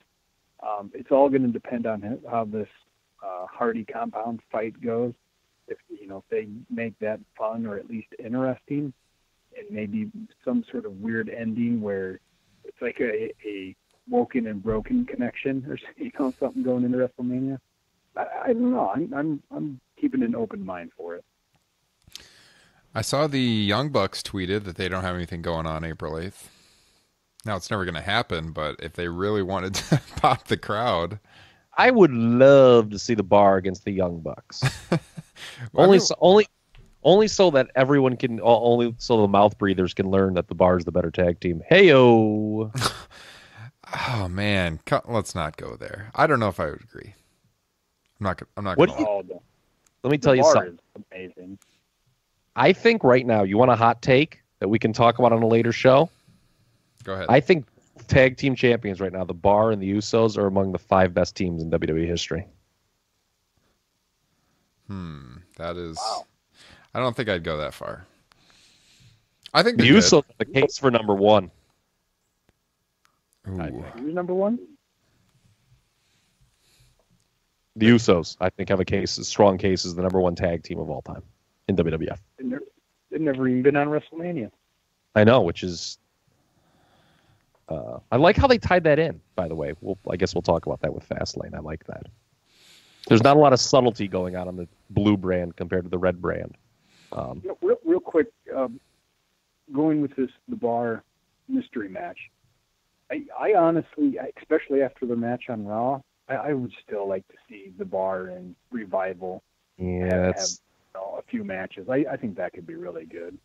Um, it's all going to depend on how- how this uh, Hardy compound fight goes. If you know if they make that fun or at least interesting, and maybe some sort of weird ending where it's like a, a woken and broken connection or you know something going into WrestleMania. I, I don't know. I'm I'm I'm keeping an open mind for it. I saw the Young Bucks tweeted that they don't have anything going on April 8th. Now it's never going to happen, but if they really wanted to pop the crowd, I would love to see the bar against the Young Bucks. Well, only every- so, only only so that everyone can only so the mouth breathers can learn that the bar is the better tag team. Heyo. oh man, let's not go there. I don't know if I would agree. I'm not. gonna- I'm not. What Gonna, Oh, Let me the tell you something. is amazing. I think right now you want a hot take that we can talk about on a later show. go ahead. I think tag team champions right now, the Bar and the Usos are among the five best teams in WWE history. hmm. That is. Wow. I don't think I'd go that far. I think The good. Usos are the case for number one. Who's number one? The Usos, I think, have a case, a strong case as the number one tag team of all time in WWF. They've never, they've never even been on WrestleMania. I know, which is. Uh, I like how they tied that in. By the way, we'll, I guess we'll talk about that with Fastlane. I like that. There's not a lot of subtlety going on on the blue brand compared to the red brand. Um, You know, real, real quick, um, going with this the bar mystery match. I, I honestly, especially after the match on Raw, I, I would still like to see the bar and revival yeah, have, that's know, a few matches. I, I think that could be really good.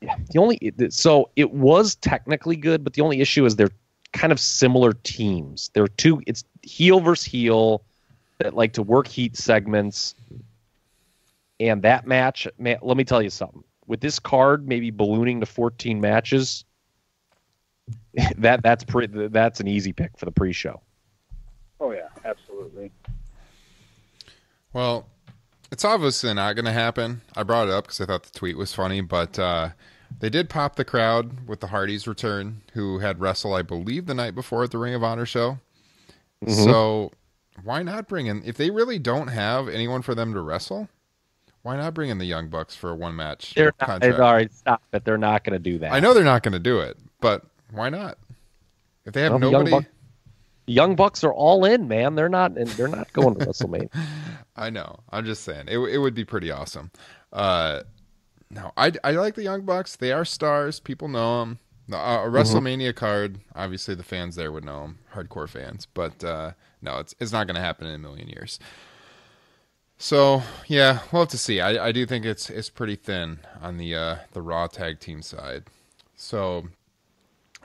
Yeah, the only. So it was technically good, but the only issue is they're kind of similar teams. They're two. It's heel versus heel that like to work heat segments. And that match, man, let me tell you something. With this card, maybe ballooning to 14 matches, that that's pretty. That's an easy pick for the pre-show. Oh yeah, absolutely. Well, it's obviously not going to happen. I brought it up because I thought the tweet was funny, but uh, they did pop the crowd with the Hardys' return, who had wrestle, I believe, the night before at the Ring of Honor show. Mm-hmm. So why not bring in if they really don't have anyone for them to wrestle? Why not bring in the Young Bucks for a one match They're not. All right, stop it. They're not going to do that. I know they're not going to do it, but why not? If they have Well, nobody, Buck- The Young Bucks are all in, man. They're not, and they're not going to WrestleMania. I know. I'm just saying it. It would be pretty awesome. Uh, no, I I like the Young Bucks. They are stars. People know them. Uh, a WrestleMania card. Obviously, the fans there would know them. Hardcore fans, but uh, no, it's it's not going to happen in a million years. So yeah, we'll have to see. I, I do think it's it's pretty thin on the uh, the Raw tag team side. So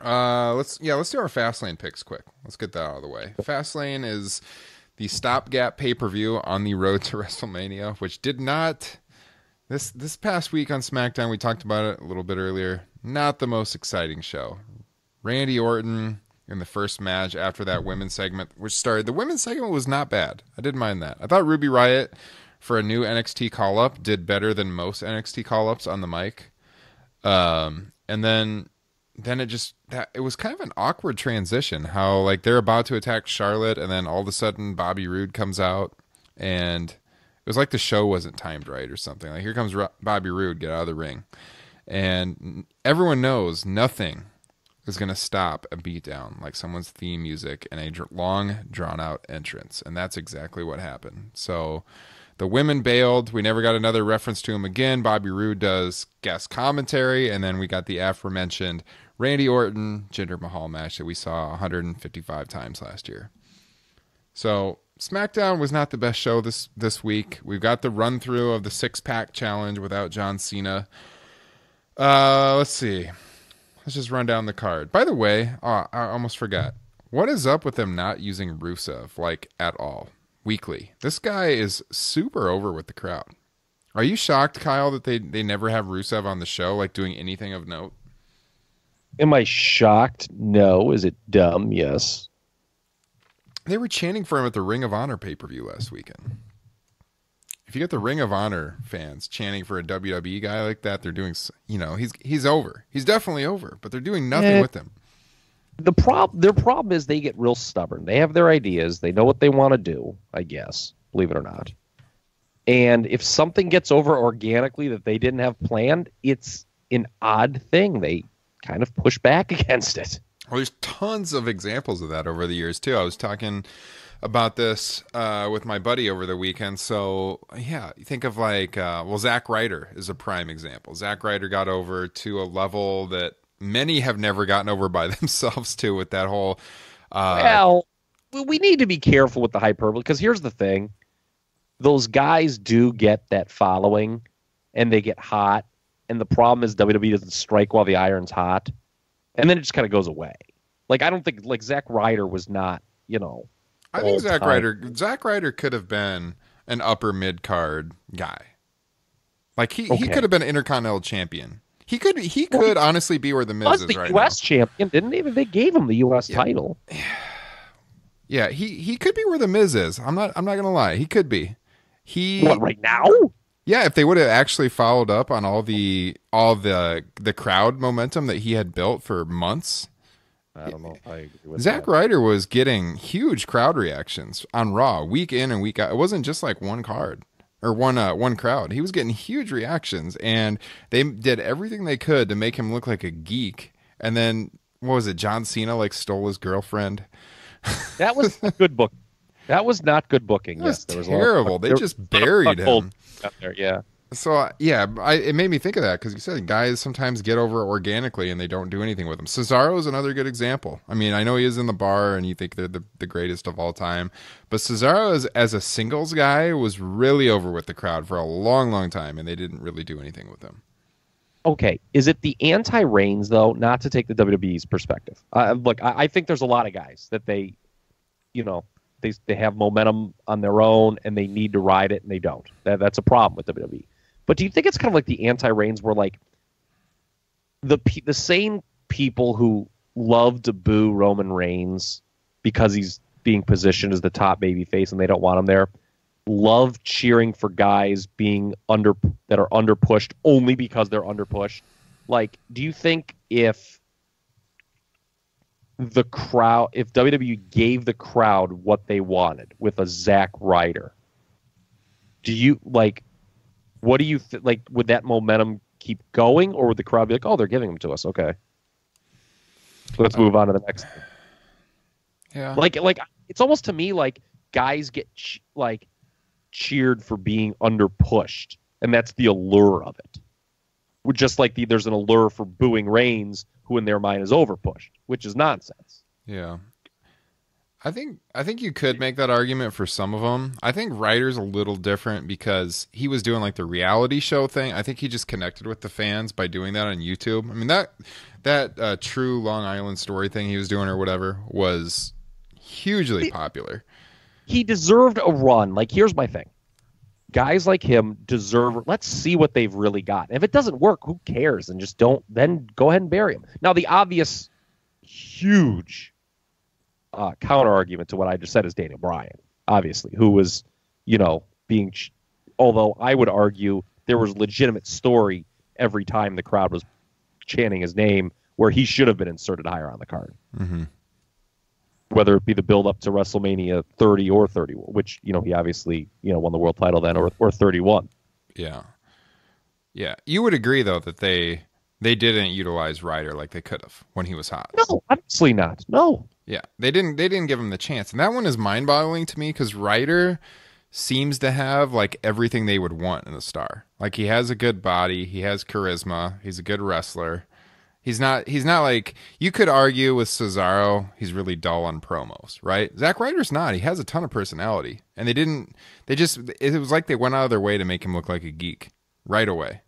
uh, let's yeah, let's do our Fastlane picks quick. Let's get that out of the way. Fast lane is the stopgap pay per view on the road to WrestleMania, which did not this this past week on SmackDown. We talked about it a little bit earlier. Not the most exciting show. Randy Orton in the first match after that women's segment, which started. The women's segment was not bad. I didn't mind that. I thought Ruby Riott for a new NXT call up did better than most NXT call ups on the mic. Um, and then then it just that it was kind of an awkward transition how like they're about to attack Charlotte and then all of a sudden Bobby Roode comes out and it was like the show wasn't timed right or something like here comes Ro- Bobby Roode get out of the ring and everyone knows nothing is going to stop a beatdown like someone's theme music and a dr- long drawn out entrance and that's exactly what happened so the women bailed. We never got another reference to him again. Bobby Roode does guest commentary, and then we got the aforementioned Randy Orton Jinder Mahal match that we saw 155 times last year. So SmackDown was not the best show this this week. We've got the run through of the six pack challenge without John Cena. Uh, let's see. Let's just run down the card. By the way, oh, I almost forgot. What is up with them not using Rusev like at all weekly? This guy is super over with the crowd. Are you shocked, Kyle, that they they never have Rusev on the show, like doing anything of note? Am I shocked? No. Is it dumb? Yes. They were chanting for him at the Ring of Honor pay per view last weekend. If you get the Ring of Honor fans chanting for a WWE guy like that, they're doing, you know, he's he's over. He's definitely over, but they're doing nothing Eh. with him. The prob their problem is they get real stubborn. They have their ideas. They know what they want to do. I guess, believe it or not. And if something gets over organically that they didn't have planned, it's an odd thing. They kind of push back against it. Well, there's tons of examples of that over the years too. I was talking about this uh, with my buddy over the weekend. So yeah, you think of like uh, well, Zack Ryder is a prime example. Zack Ryder got over to a level that many have never gotten over by themselves too with that whole. Uh, well, we- we need to be careful with the hyperbole because here's the thing: those guys do get that following, and they get hot. And the problem is WWE doesn't strike while the iron's hot, and then it just kind of goes away. Like I don't think like Zack Ryder was not, you know, I think Zack time. Ryder. Zack Ryder could have been an upper mid card guy. Like he, he could have been intercontinental champion. He could he could honestly be where the Miz was is the right U.S. champion, didn't they? They gave him the U.S. Yeah. title. now. Yeah, he he could be where the Miz is. I'm not I'm not gonna lie. He could be. He What right now? Yeah. If they would have actually followed up on all the all the the crowd momentum that he had built for months, I don't know. If I agree with Zack that. Ryder was getting huge crowd reactions on Raw week in and week out. It wasn't just like one card or one uh, one crowd. He was getting huge reactions, and they did everything they could to make him look like a geek. And then what was it? John Cena like stole his girlfriend. That was not good book. That was not good booking. That yes, was there was a of- terrible. They there- just buried Hold him. There, yeah. So uh, yeah, I, it made me think of that because you said guys sometimes get over organically and they don't do anything with them. Cesaro is another good example. I mean, I know he is in the bar and you think they're the, the greatest of all time, but Cesaro as, as a singles guy was really over with the crowd for a long, long time, and they didn't really do anything with him. Okay, is it the anti Reigns though? Not to take the WWE's perspective. Uh, look, I, I think there's a lot of guys that they, you know, they they have momentum on their own and they need to ride it and they don't. That that's a problem with the WWE. But do you think it's kind of like the anti Reigns, where like the the same people who love to boo Roman Reigns because he's being positioned as the top baby face and they don't want him there, love cheering for guys being under that are under pushed only because they're under pushed. Like, do you think if the crowd, if WWE gave the crowd what they wanted with a Zack Ryder, do you like? What do you th- like? Would that momentum keep going, or would the crowd be like, "Oh, they're giving them to us"? Okay, let's move on to the next. thing. Yeah, Like, like it's almost to me like guys get ch- like cheered for being under pushed, and that's the allure of it. Just like the, there's an allure for booing Reigns, who in their mind is over pushed, which is nonsense. Yeah. I think I think you could make that argument for some of them. I think Ryder's a little different because he was doing like the reality show thing. I think he just connected with the fans by doing that on YouTube. I mean that that uh, true Long Island story thing he was doing or whatever was hugely popular. He deserved a run. Like, here's my thing: guys like him deserve. Let's see what they've really got. If it doesn't work, who cares? And just don't. Then go ahead and bury him. Now, the obvious, huge uh, counter argument to what I just said is Daniel Bryan, obviously, who was, you know, being. ch- Although I would argue there was legitimate story every time the crowd was chanting his name, where he should have been inserted higher on the card hmm whether it be the build up to WrestleMania 30 or 31, which you know he obviously you know won the world title then, or or 31. Yeah. Yeah. You would agree though that they they didn't utilize Ryder like they could have when he was hot. No, obviously not. No, Yeah, they didn't. They didn't give him the chance, and that one is mind-boggling to me because Ryder seems to have like everything they would want in a star. Like he has a good body, he has charisma, he's a good wrestler. He's not. He's not like you could argue with Cesaro. He's really dull on promos, right? Zack Ryder's not. He has a ton of personality, and they didn't. They just. It was like they went out of their way to make him look like a geek right away.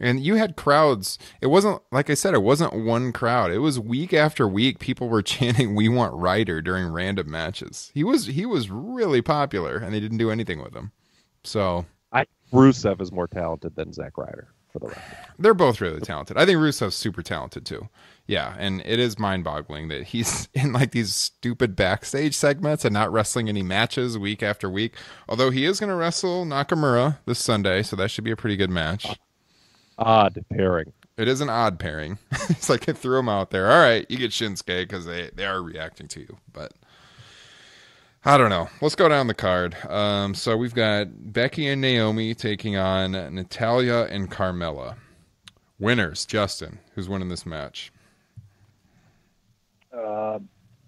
And you had crowds. It wasn't like I said. It wasn't one crowd. It was week after week. People were chanting "We want Ryder" during random matches. He was he was really popular, and they didn't do anything with him. So I Rusev is more talented than Zack Ryder for the record. they're both really talented. I think Rusev's super talented too. Yeah, and it is mind-boggling that he's in like these stupid backstage segments and not wrestling any matches week after week. Although he is going to wrestle Nakamura this Sunday, so that should be a pretty good match. Odd pairing. It is an odd pairing. it's like I threw him out there. All right, you get Shinsuke because they they are reacting to you, but. I don't know. Let's go down the card. Um, so we've got Becky and Naomi taking on Natalya and Carmella. Winners, Justin. Who's winning this match? Uh,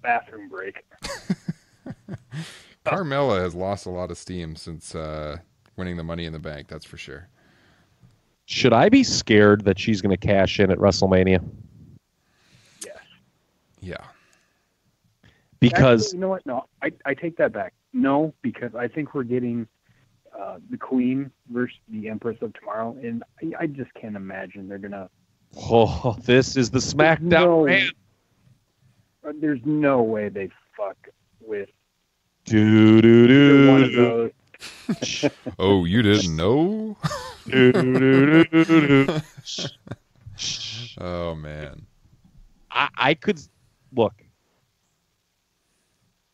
bathroom break. Carmella has lost a lot of steam since uh, winning the Money in the Bank. That's for sure. Should I be scared that she's going to cash in at WrestleMania? Yes. Yeah. Because Actually, you know what? No, I, I take that back. No, because I think we're getting uh, the Queen versus the Empress of Tomorrow, and I, I just can't imagine they're gonna. oh, this is the SmackDown No. man. uh, There's no way they fuck with Do do either one of do those. Oh, you didn't know? Oh man. I, I could look.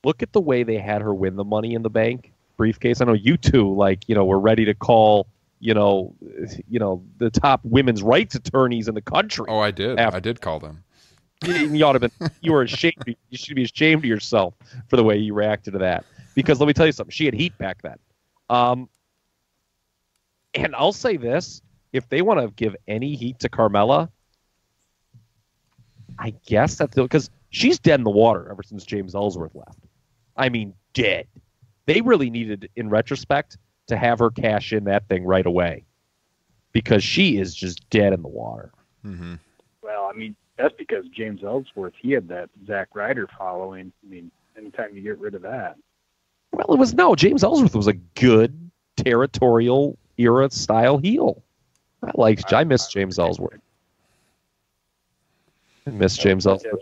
Look at the way they had her win the Money in the Bank briefcase. I know you two, like you know, were ready to call, you know, you know, the top women's rights attorneys in the country. Oh, I did. After- I did call them. you, you ought to been you were ashamed you should be ashamed of yourself for the way you reacted to that because let me tell you something she had heat back then um and i'll say this if they want to give any heat to carmella i guess that's because she's dead in the water ever since james ellsworth left i mean dead they really needed in retrospect to have her cash in that thing right away because she is just dead in the water hmm Well, I mean, that's because James Ellsworth he had that Zack Ryder following. I mean, anytime you get rid of that, Well, it was no. James Ellsworth was a good territorial era style heel. I like. I miss James Ellsworth. I miss James Ellsworth.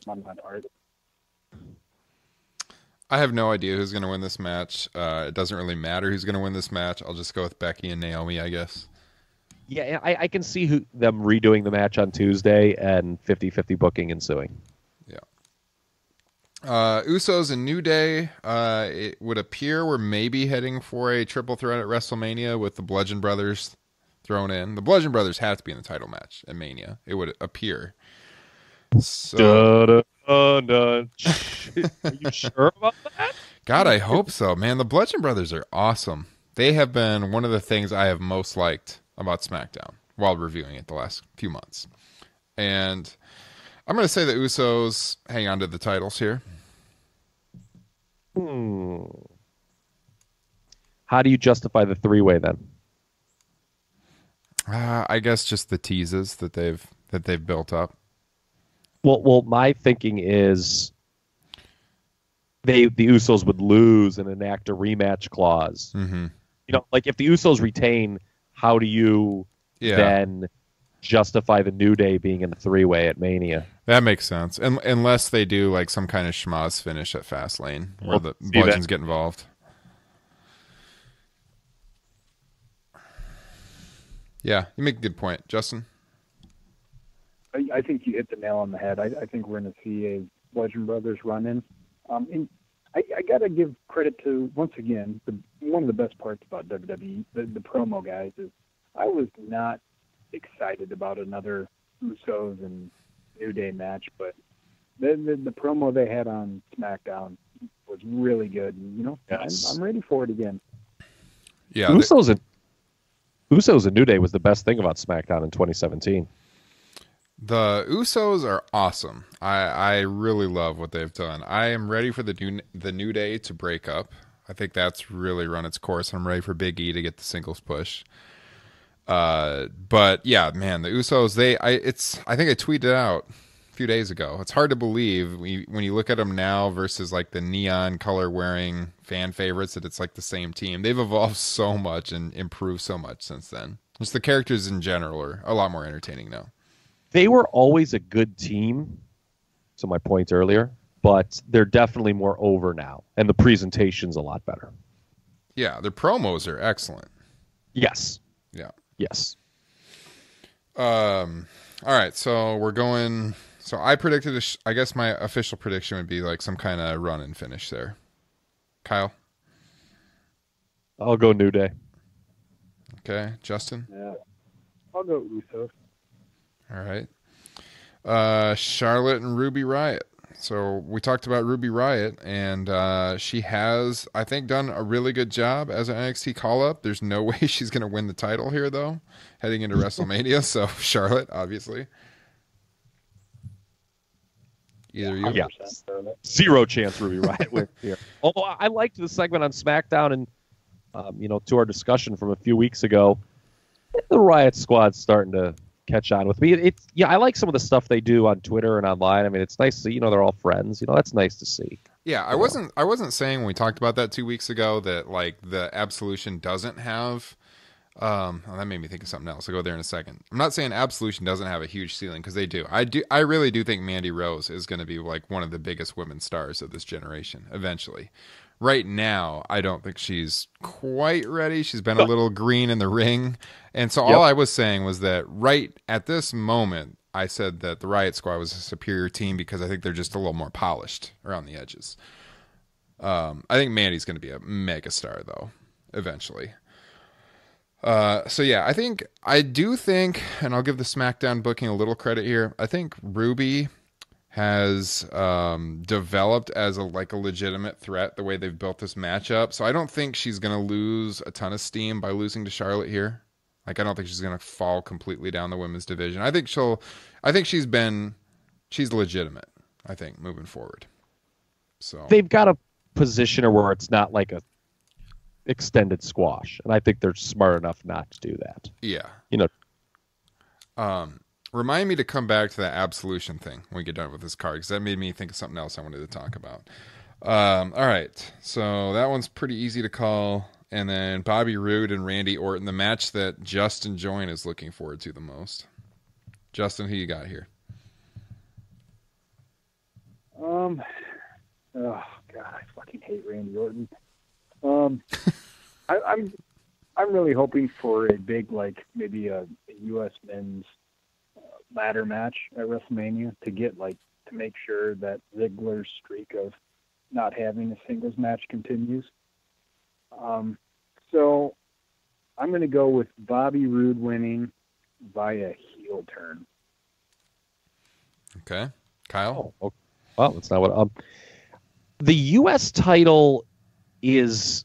On my part. I have no idea who's going to win this match. Uh, it doesn't really matter who's going to win this match. I'll just go with Becky and Naomi, I guess. Yeah, I, I can see who, them redoing the match on Tuesday and 50-50 booking ensuing. Uh, Usos and New Day. Uh, it would appear we're maybe heading for a triple threat at WrestleMania with the Bludgeon Brothers thrown in. The Bludgeon Brothers have to be in the title match at Mania. It would appear. So, Dun, dun, dun. Are you sure about that? God, I hope so, man. The Bludgeon Brothers are awesome. They have been one of the things I have most liked about SmackDown while reviewing it the last few months. And I'm going to say the Usos hang on to the titles here. Hmm. How do you justify the three-way then? Uh, I guess just the teases that they've that they've built up. Well, well, my thinking is they the Usos would lose and enact a rematch clause. Mm-hmm. You know, like if the Usos retain, how do you Yeah, then justify the New Day being in the three way at Mania? that makes sense. Un unless they do like some kind of schmoz finish at Fastlane where Well, the Bludgeons get involved. Yeah, you make a good point, Justin. I, I think you hit the nail on the head. I, I think we're going to see a Bludgeon Brothers run in. Um, and I, I got to give credit to once again the one of the best parts about WWE, the, the promo guys is I was not excited about another Usos and New Day match, but the the, the promo they had on SmackDown was really good. And, you know, Yes. I'm, I'm ready for it again. Yeah, they- Usos and Usos and New Day was the best thing about SmackDown in 2017. The Usos are awesome. I I really love what they've done. I am ready for the new the New Day to break up. I think that's really run its course. I'm ready for Big E to get the singles push. Uh, but yeah, man, the Usos. They, I, it's. I think I tweeted out a few days ago. It's hard to believe we, when you look at them now versus like the neon color wearing fan favorites that it's like the same team. They've evolved so much and improved so much since then. Just the characters in general are a lot more entertaining now. They were always a good team. To my point earlier, but they're definitely more over now, and the presentation's a lot better. Yeah, their promos are excellent. Yes. Yeah. Yes. Um. All right, so we're going. So I predicted. A sh- I guess my official prediction would be like some kind of run and finish there. Kyle. I'll go New Day. Okay, Justin. Yeah. I'll go Usos. All right. Uh, Charlotte and Ruby Riott. So we talked about Ruby Riott, and uh, she has, I think, done a really good job as an NXT call up. There's no way she's going to win the title here, though, heading into WrestleMania. So Charlotte, obviously. Either you. Yeah. Zero chance Ruby Riott wins here. Although I I liked the segment on SmackDown, and um, you know, to our discussion from a few weeks ago, the Riott Squad's starting to catch on with me. It, it's yeah, I like some of the stuff they do on Twitter and online. I mean, it's nice to see. You know, they're all friends. You know, that's nice to see. Yeah, I wasn't. I wasn't saying when we talked about that two weeks ago that like the Absolution doesn't have. Um, oh, that made me think of something else. I'll go there in a second. I'm not saying Absolution doesn't have a huge ceiling because they do. I do. I really do think Mandy Rose is going to be like one of the biggest women stars of this generation eventually. Right now, I don't think she's quite ready. She's been a little green in the ring, and so Yep. all I was saying was that right at this moment, I said that the Riott Squad was a superior team because I think they're just a little more polished around the edges. Um, I think Mandy's going to be a mega star though, eventually. Uh, so yeah, I think I do think, and I'll give the SmackDown booking a little credit here. I think Ruby has um, developed as a like a legitimate threat the way they've built this matchup. So I don't think she's going to lose a ton of steam by losing to Charlotte here. Like I don't think she's going to fall completely down the women's division. I think she'll. I think she's been. She's legitimate. I think moving forward. So They've got a position her where it's not like a extended squash, and I think they're smart enough not to do that. yeah. You know, Um, remind me to come back to that absolution thing when we get done with this card because that made me think of something else I wanted to talk about. Um, all right, so that one's pretty easy to call. And then Bobby Roode and Randy Orton, the match that Justin Join is looking forward to the most. Justin, who you got here? Um, oh god, I fucking hate Randy Orton. Um, I, I'm I'm really hoping for a big like maybe a, a U.S. men's ladder match at WrestleMania to get like to make sure that Ziggler's streak of not having a singles match continues. Um, so I'm going to go with Bobby Roode winning via heel turn. Okay, Kyle. Oh, okay. well, that's not what. Um, the U.S. title is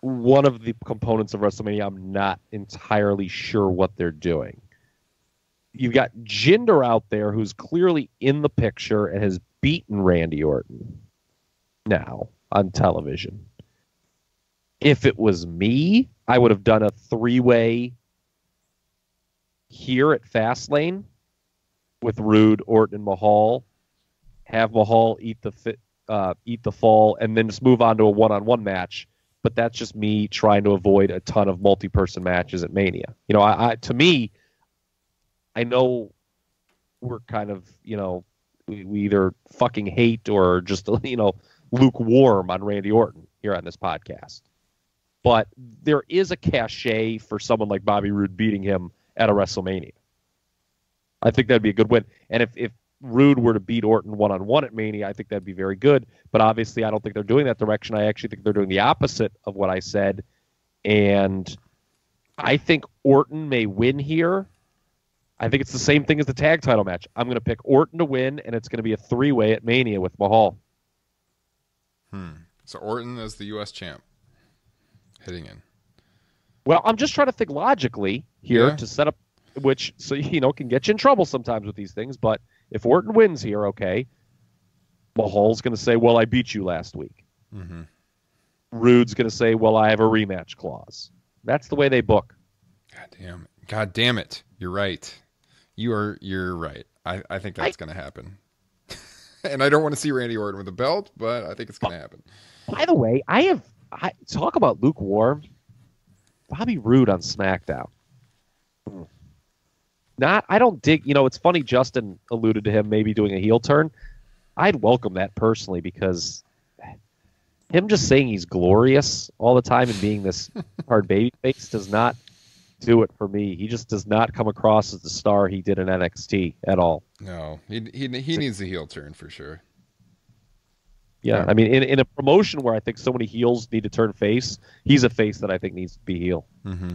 one of the components of WrestleMania. I'm not entirely sure what they're doing. You've got Jinder out there who's clearly in the picture and has beaten Randy Orton now on television. If it was me, I would have done a three way here at Fastlane with Roode, Orton, and Mahal. Have Mahal eat the fit, uh, eat the fall, and then just move on to a one-on-one match. But that's just me trying to avoid a ton of multi-person matches at Mania. You know, I, I to me, I know we're kind of you know we, we either fucking hate or just you know lukewarm on Randy Orton here on this podcast. But there is a cachet for someone like Bobby Roode beating him at a WrestleMania. I think that'd be a good win. And if, if Roode were to beat Orton one on one at Mania, I think that'd be very good. But obviously, I don't think they're doing that direction. I actually think they're doing the opposite of what I said. And I think Orton may win here. I think it's the same thing as the tag title match. I'm going to pick Orton to win, and it's going to be a three way at Mania with Mahal. Hmm. So Orton is the U.S. champ heading in. Well, I'm just trying to think logically here Yeah. to set up, which so you know can get you in trouble sometimes with these things. But if Orton wins here, okay, Mahal's going to say, "Well, I beat you last week." Mm-hmm. Roode's going to say, "Well, I have a rematch clause." That's the way they book. God damn it. God damn it. You're right. You are you're right. I, I think that's gonna happen. and I don't want to see Randy Orton with a belt, but I think it's gonna happen. By the way, I have I, talk about lukewarm. Bobby Roode on SmackDown. Not, I don't dig. You know, it's funny. Justin alluded to him maybe doing a heel turn. I'd welcome that personally because him just saying he's glorious all the time and being this hard baby face does not do it for me. He just does not come across as the star he did in NXT at all. No, he he he needs a heel turn for sure. Yeah, I mean, in, in a promotion where I think so many heels need to turn face, he's a face that I think needs to be heel. Mm-hmm.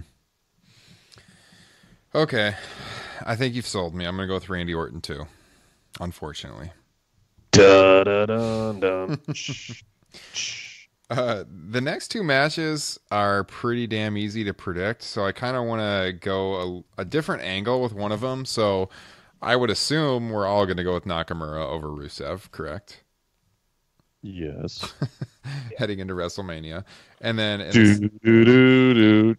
Okay, I think you've sold me. I'm gonna go with Randy Orton too. Unfortunately. Da, da, da, da. Uh, the next two matches are pretty damn easy to predict, so I kind of want to go a, a, different angle with one of them. So I would assume we're all going to go with Nakamura over Rusev, correct? Yes. Heading into WrestleMania, and then do, do, do,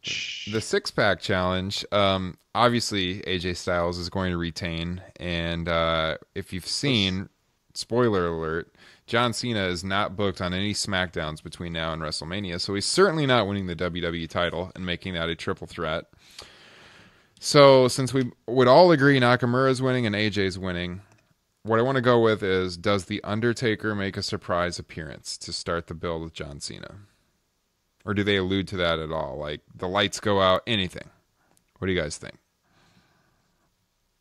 the six pack challenge. Um, obviously AJ Styles is going to retain, and uh, if you've seen, spoiler alert John Cena is not booked on any SmackDowns between now and WrestleMania, so he's certainly not winning the WWE title and making that a triple threat. So, since we would all agree Nakamura's winning and AJ's winning, what I want to go with is Does The Undertaker make a surprise appearance to start the build with John Cena? Or do they allude to that at all? Like the lights go out, anything? What do you guys think?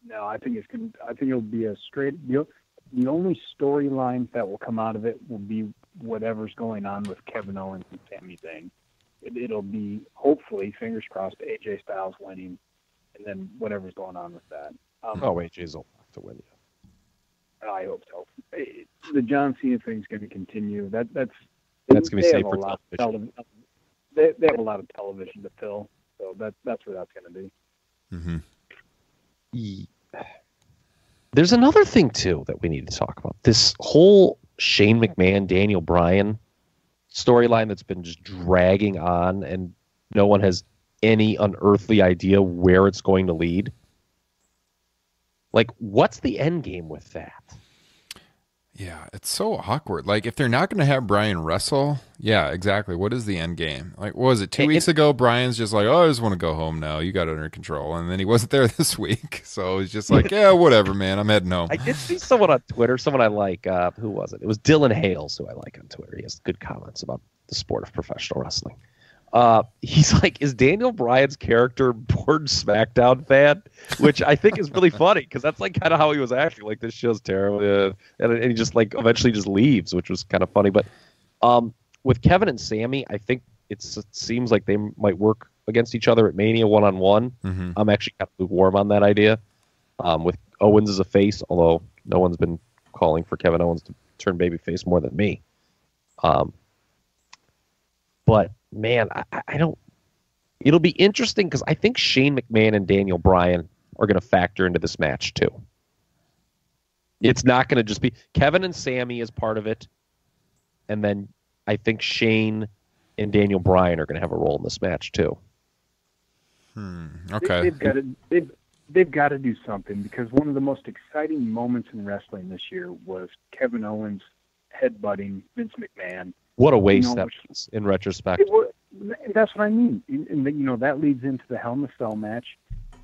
No, I think it's going I think it'll be a straight the only storyline that will come out of it will be whatever's going on with Kevin Owens and Sami Zayn. It, will be hopefully, fingers crossed, AJ Styles winning, and then whatever's going on with that. Um, oh, AJ's will have to win. Yeah. I hope so. The John Cena thing's going to continue. That that's that's going to be safe for television. they, they have a lot of television to fill, so that that's where that's going to be. Mm-hmm. There's another thing too that we need to talk about. This whole Shane McMahon, Daniel Bryan storyline that's been just dragging on, and no one has any unearthly idea where it's going to lead. Like, what's the end game with that? Yeah, it's so awkward. Like if they're not going to have Bryan wrestle, yeah, exactly. What is the end game? Like, what was it two it, weeks it, ago? Bryan's just like, oh, I just want to go home now. You got it under control, and then he wasn't there this week, so he's just like, yeah, whatever, man. I'm heading home. I did see someone on Twitter, someone I like. Uh, who was it? It was Dylan Hales, who I like on Twitter. He has good comments about the sport of professional wrestling. Uh, he's like, is Daniel Bryan's character born SmackDown fan? Which I think is really funny because that's like kind of how he was acting. Like this show's terrible, uh, and, and he just like eventually just leaves, which was kind of funny. But um, with Kevin and Sami, I think it seems like they might work against each other at Mania one on one. I'm actually kind of lukewarm on that idea. Um, with Owens as a face, although no one's been calling for Kevin Owens to turn babyface more than me. Um, but man, I, I don't. It'll be interesting because I think Shane McMahon and Daniel Bryan are going to factor into this match too. It's not going to just be Kevin and Sami as part of it, and then I think Shane and Daniel Bryan are going to have a role in this match too. Hmm. Okay. They, have got to they've they've got to do something because one of the most exciting moments in wrestling this year was Kevin Owens headbutting Vince McMahon what a waste you know, that was in retrospect. Was, that's what I mean. And, you know, that leads into the Hell in a Cell match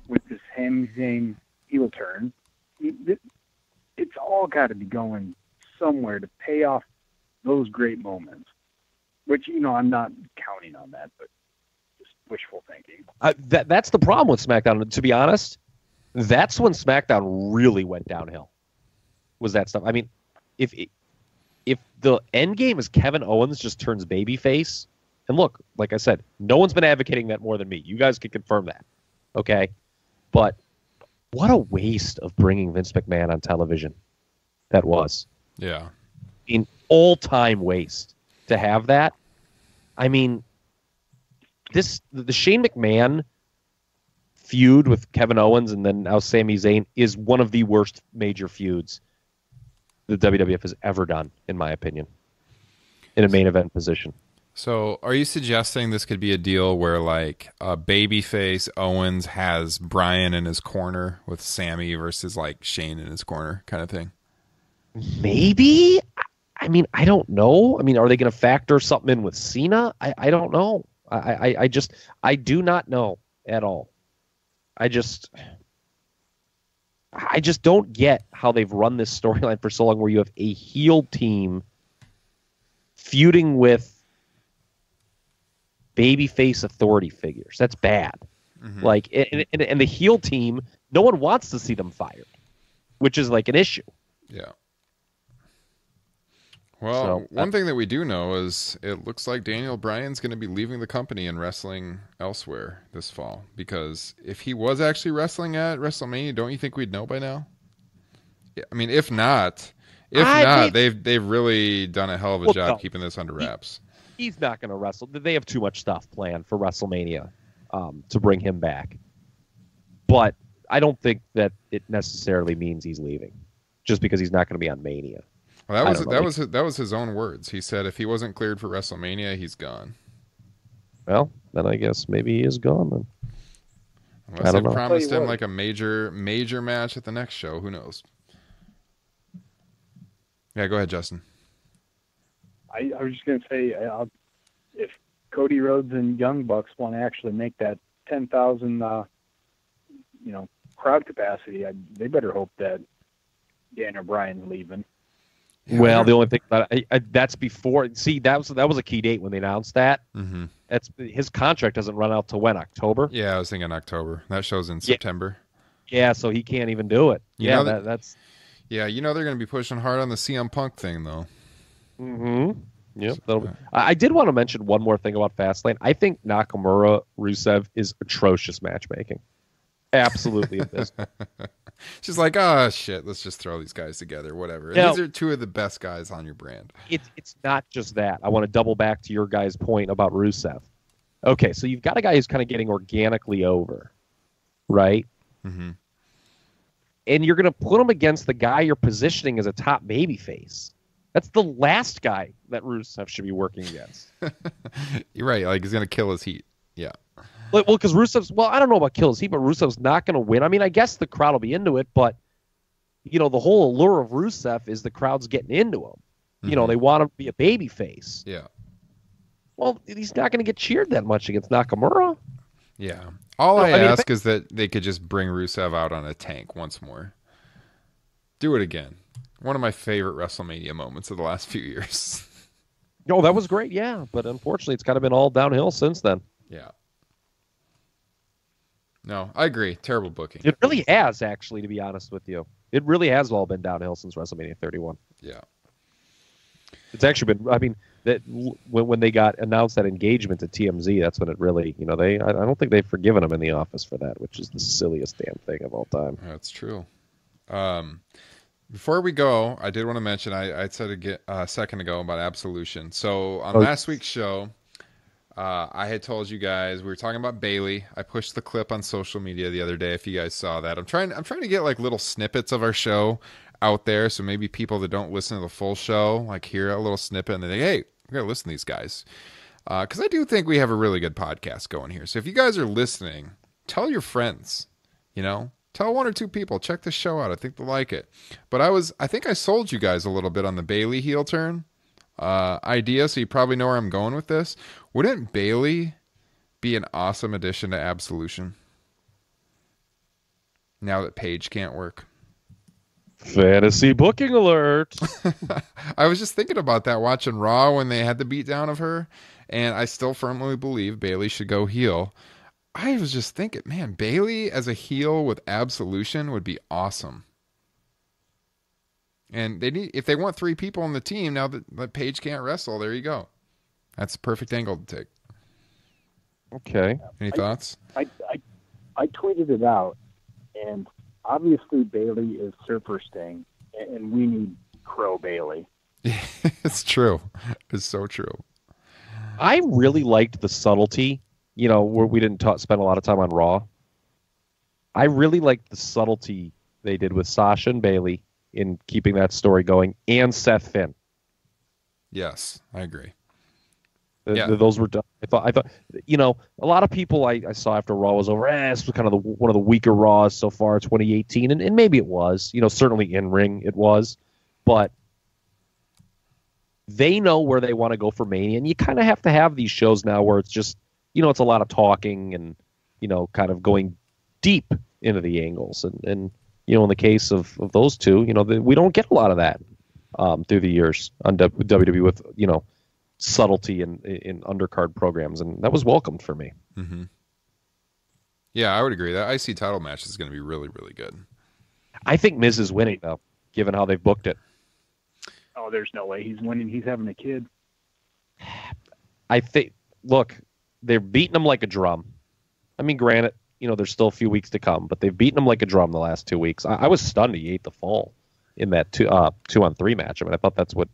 with this Sami Zayn heel turn. It, it's all got to be going somewhere to pay off those great moments. Which you know, I'm not counting on that, but just wishful thinking. Uh, that that's the problem with SmackDown. To be honest, that's when SmackDown really went downhill. Was that stuff? I mean, if if the end game is Kevin Owens just turns babyface, and look, like I said, no one's been advocating that more than me. You guys can confirm that. Okay? But what a waste of bringing Vince McMahon on television that was. Yeah. In all time waste to have that. I mean, this the Shane McMahon feud with Kevin Owens and then now Sami Zayn is one of the worst major feuds the WWF has ever done, in my opinion, in a main event position. So, are you suggesting this could be a deal where, like, uh, babyface Owens has Bryan in his corner with Sami versus like Shane in his corner, kind of thing? Maybe. I mean, I don't know. I mean, are they going to factor something in with Cena? I, I don't know. I, I, I just, I do not know at all. I just, I just don't get how they've run this storyline for so long, where you have a heel team feuding with babyface authority figures. That's bad. Mm-hmm. Like, and, and, and the heel team, no one wants to see them fired, which is like an issue. Yeah. Well, So, one uh, thing that we do know is it looks like Daniel Bryan's going to be leaving the company and wrestling elsewhere this fall. Because if he was actually wrestling at WrestleMania, don't you think we'd know by now? Yeah, I mean, if not, if I not, mean- they've they've really done a hell of a Well, job no. keeping this under wraps. he's not going to wrestle. They have too much stuff planned for WrestleMania um, to bring him back. But I don't think that it necessarily means he's leaving, just because he's not going to be on Mania. Well, that was know. that was that was his own words. He said if he wasn't cleared for WrestleMania, he's gone. Well, then I guess maybe he is gone. Then. Unless I don't they know. promised him what. like a major major match at the next show. Who knows? Yeah, go ahead, Justin. I, I was just going to say, uh, if Cody Rhodes and Young Bucks want to actually make that ten thousand, uh, you know, crowd capacity, I, they better hope that Daniel Bryan's leaving. Well, the only thing that I, I, that's before. See, that was that was a key date when they announced that. hmm That's his contract doesn't run out to when October. Yeah, I was thinking October. That shows in Yeah. September. Yeah, so he can't even do it. You yeah, that, that- that's. Yeah, you know they're going to be pushing hard on the CM Punk thing, though. Mm-hmm. Yep. Be, I, I did want to mention one more thing about Fastlane. I think Nakamura Rusev is atrocious matchmaking. Absolutely abysmal. She's like, oh shit, let's just throw these guys together, whatever. Now- these are two of the best guys on your brand. it's it's not just that. I want to double back to your guy's point about Rusev. Okay, so you've got a guy who's kind of getting organically over, right? Mm-hmm. And you're going to put him against the guy you're positioning as a top babyface. That's the last guy that Rusev should be working against. You're right. Like he's going to kill his heat. Yeah. Well, because Rusev's well, I don't know about kills he, but Rusev's not going to win. I mean, I guess the crowd will be into it, but you know, the whole allure of Rusev is the crowd's getting into him. You know, Mhm. they want him to be a baby face. Yeah. Well, he's not going to get cheered that much against Nakamura. Yeah. All No, I, I mean, ask is that they could just bring Rusev out on a tank once more. Do it again. One of my favorite WrestleMania moments of the last few years. Oh, that was great, yeah. But unfortunately, it's kind of been all downhill since then. yeah. No, I agree. Terrible booking. It really has, actually, to be honest with you. It really has all been downhill since WrestleMania 31. Yeah. It's actually been. I mean, that when when they got announced that engagement to TMZ, that's when it really, you know, they. I, I don't think they've forgiven him in the office for that, which is the silliest damn thing of all time. That's true. Um, before we go, I did want to mention I, I said a ge- a second ago about absolution. So on Oh. last week's show, uh, I had told you guys we were talking about Bayley. I pushed the clip on social media the other day. If you guys saw that, I'm trying. I'm trying to get like little snippets of our show out there, so maybe people that don't listen to the full show like hear a little snippet and they think, "Hey, we gotta listen to these guys." Because I do think we have a really good podcast going here. So if you guys are listening, tell your friends. You know, tell one or two people check the show out. I think they'll like it. But I was, I think I sold you guys a little bit on the Bayley heel turn uh, idea, so you probably know where I'm going with this. Wouldn't Bayley be an awesome addition to Absolution? Now that Paige can't work. Fantasy booking alert. I was just thinking about that watching Raw when they had the beatdown of her, and I still firmly believe Bayley should go heel. I was just thinking, man, Bayley as a heel with Absolution would be awesome. And they need if they want three people on the team now that, that Paige can't wrestle, there you go. That's the perfect angle to take. okay. Any thoughts? I, I, I tweeted it out, and obviously Bayley is Surfer Sting, and and we need Crow Bayley. it's true. It's so true. I really liked the subtlety. You know, where we didn't ta- spend a lot of time on Raw. I really liked the subtlety they did with Sasha and Bayley in keeping that story going, and Seth Finn. Yes, I agree. Th- Yeah. th- those were done. I thought I thought you know a lot of people I, I saw after Raw was over. Eh, this was kind of the one of the weaker Raws so far, 2018, and, and maybe it was. You know, certainly in ring it was, but they know where they want to go for Mania, and you kind of have to have these shows now where it's just you know it's a lot of talking and you know kind of going deep into the angles, and and you know in the case of, of those two, you know the, we don't get a lot of that um, through the years on W- WWE with you know subtlety in in undercard programs, and that was welcomed for me. hmm Yeah, I would agree. That IC title match is going to be really, really good. I think Miz is winning though, given how they've booked it. Oh, there's no way he's winning. He's having a kid. I think look, they're beating him like a drum. I mean, granted, you know, there's still a few weeks to come, but they've beaten him like a drum the last two weeks. I, I was stunned he ate the fall in that two uh, two on three match. I mean, I thought that's what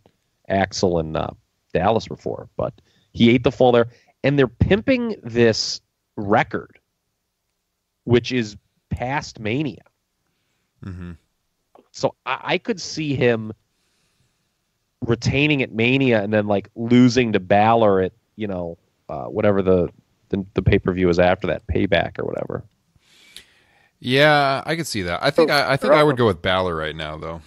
Axel and uh, Dallas were for, but he ate the fall there, and they're pimping this record, which is past Mania. hmm So I, I could see him retaining at Mania and then like losing to Balor at you know uh, whatever the the, the pay per view is after that, Payback or whatever. Yeah, I could see that. I think I, I think I would go with Balor right now, though.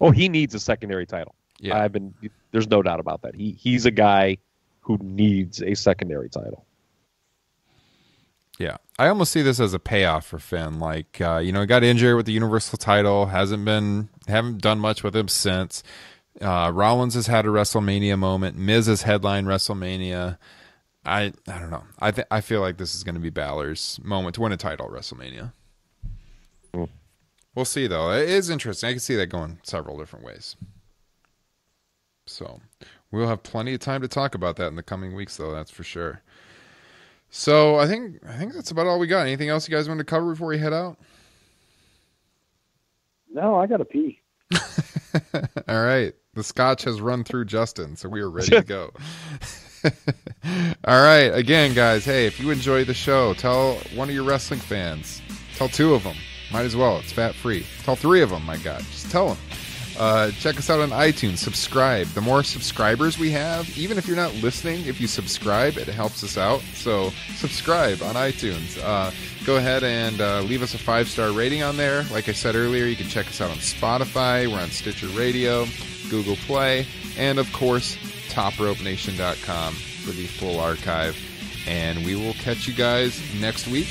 Oh, he needs a secondary title. Yeah. I've been. There's no doubt about that. He he's a guy who needs a secondary title. Yeah, I almost see this as a payoff for Finn. Like, uh, you know, he got injured with the Universal title, hasn't been, haven't done much with him since. Uh, Rollins has had a WrestleMania moment. Miz has headlined WrestleMania. I, I don't know. I th- I feel like this is going to be Balor's moment to win a title at WrestleMania. Hmm. We'll see, though. It is interesting. I can see that going several different ways. So, we'll have plenty of time to talk about that in the coming weeks, though. That's for sure. So I think I think that's about all we got. Anything else you guys want to cover before we head out? No, I got to pee. all right. The scotch has run through Justin, so we are ready to go. all right. Again, guys, hey, if you enjoy the show, tell one of your wrestling fans. Tell two of them. Might as well. It's fat free. Tell three of them, my God. Just tell them. Uh, check us out on iTunes. Subscribe. The more subscribers we have, even if you're not listening, if you subscribe, it helps us out. So subscribe on iTunes. Uh, go ahead and uh, leave us a five star rating on there. Like I said earlier, you can check us out on Spotify. We're on Stitcher Radio, Google Play, and of course, TopRopeNation.com for the full archive. And we will catch you guys next week.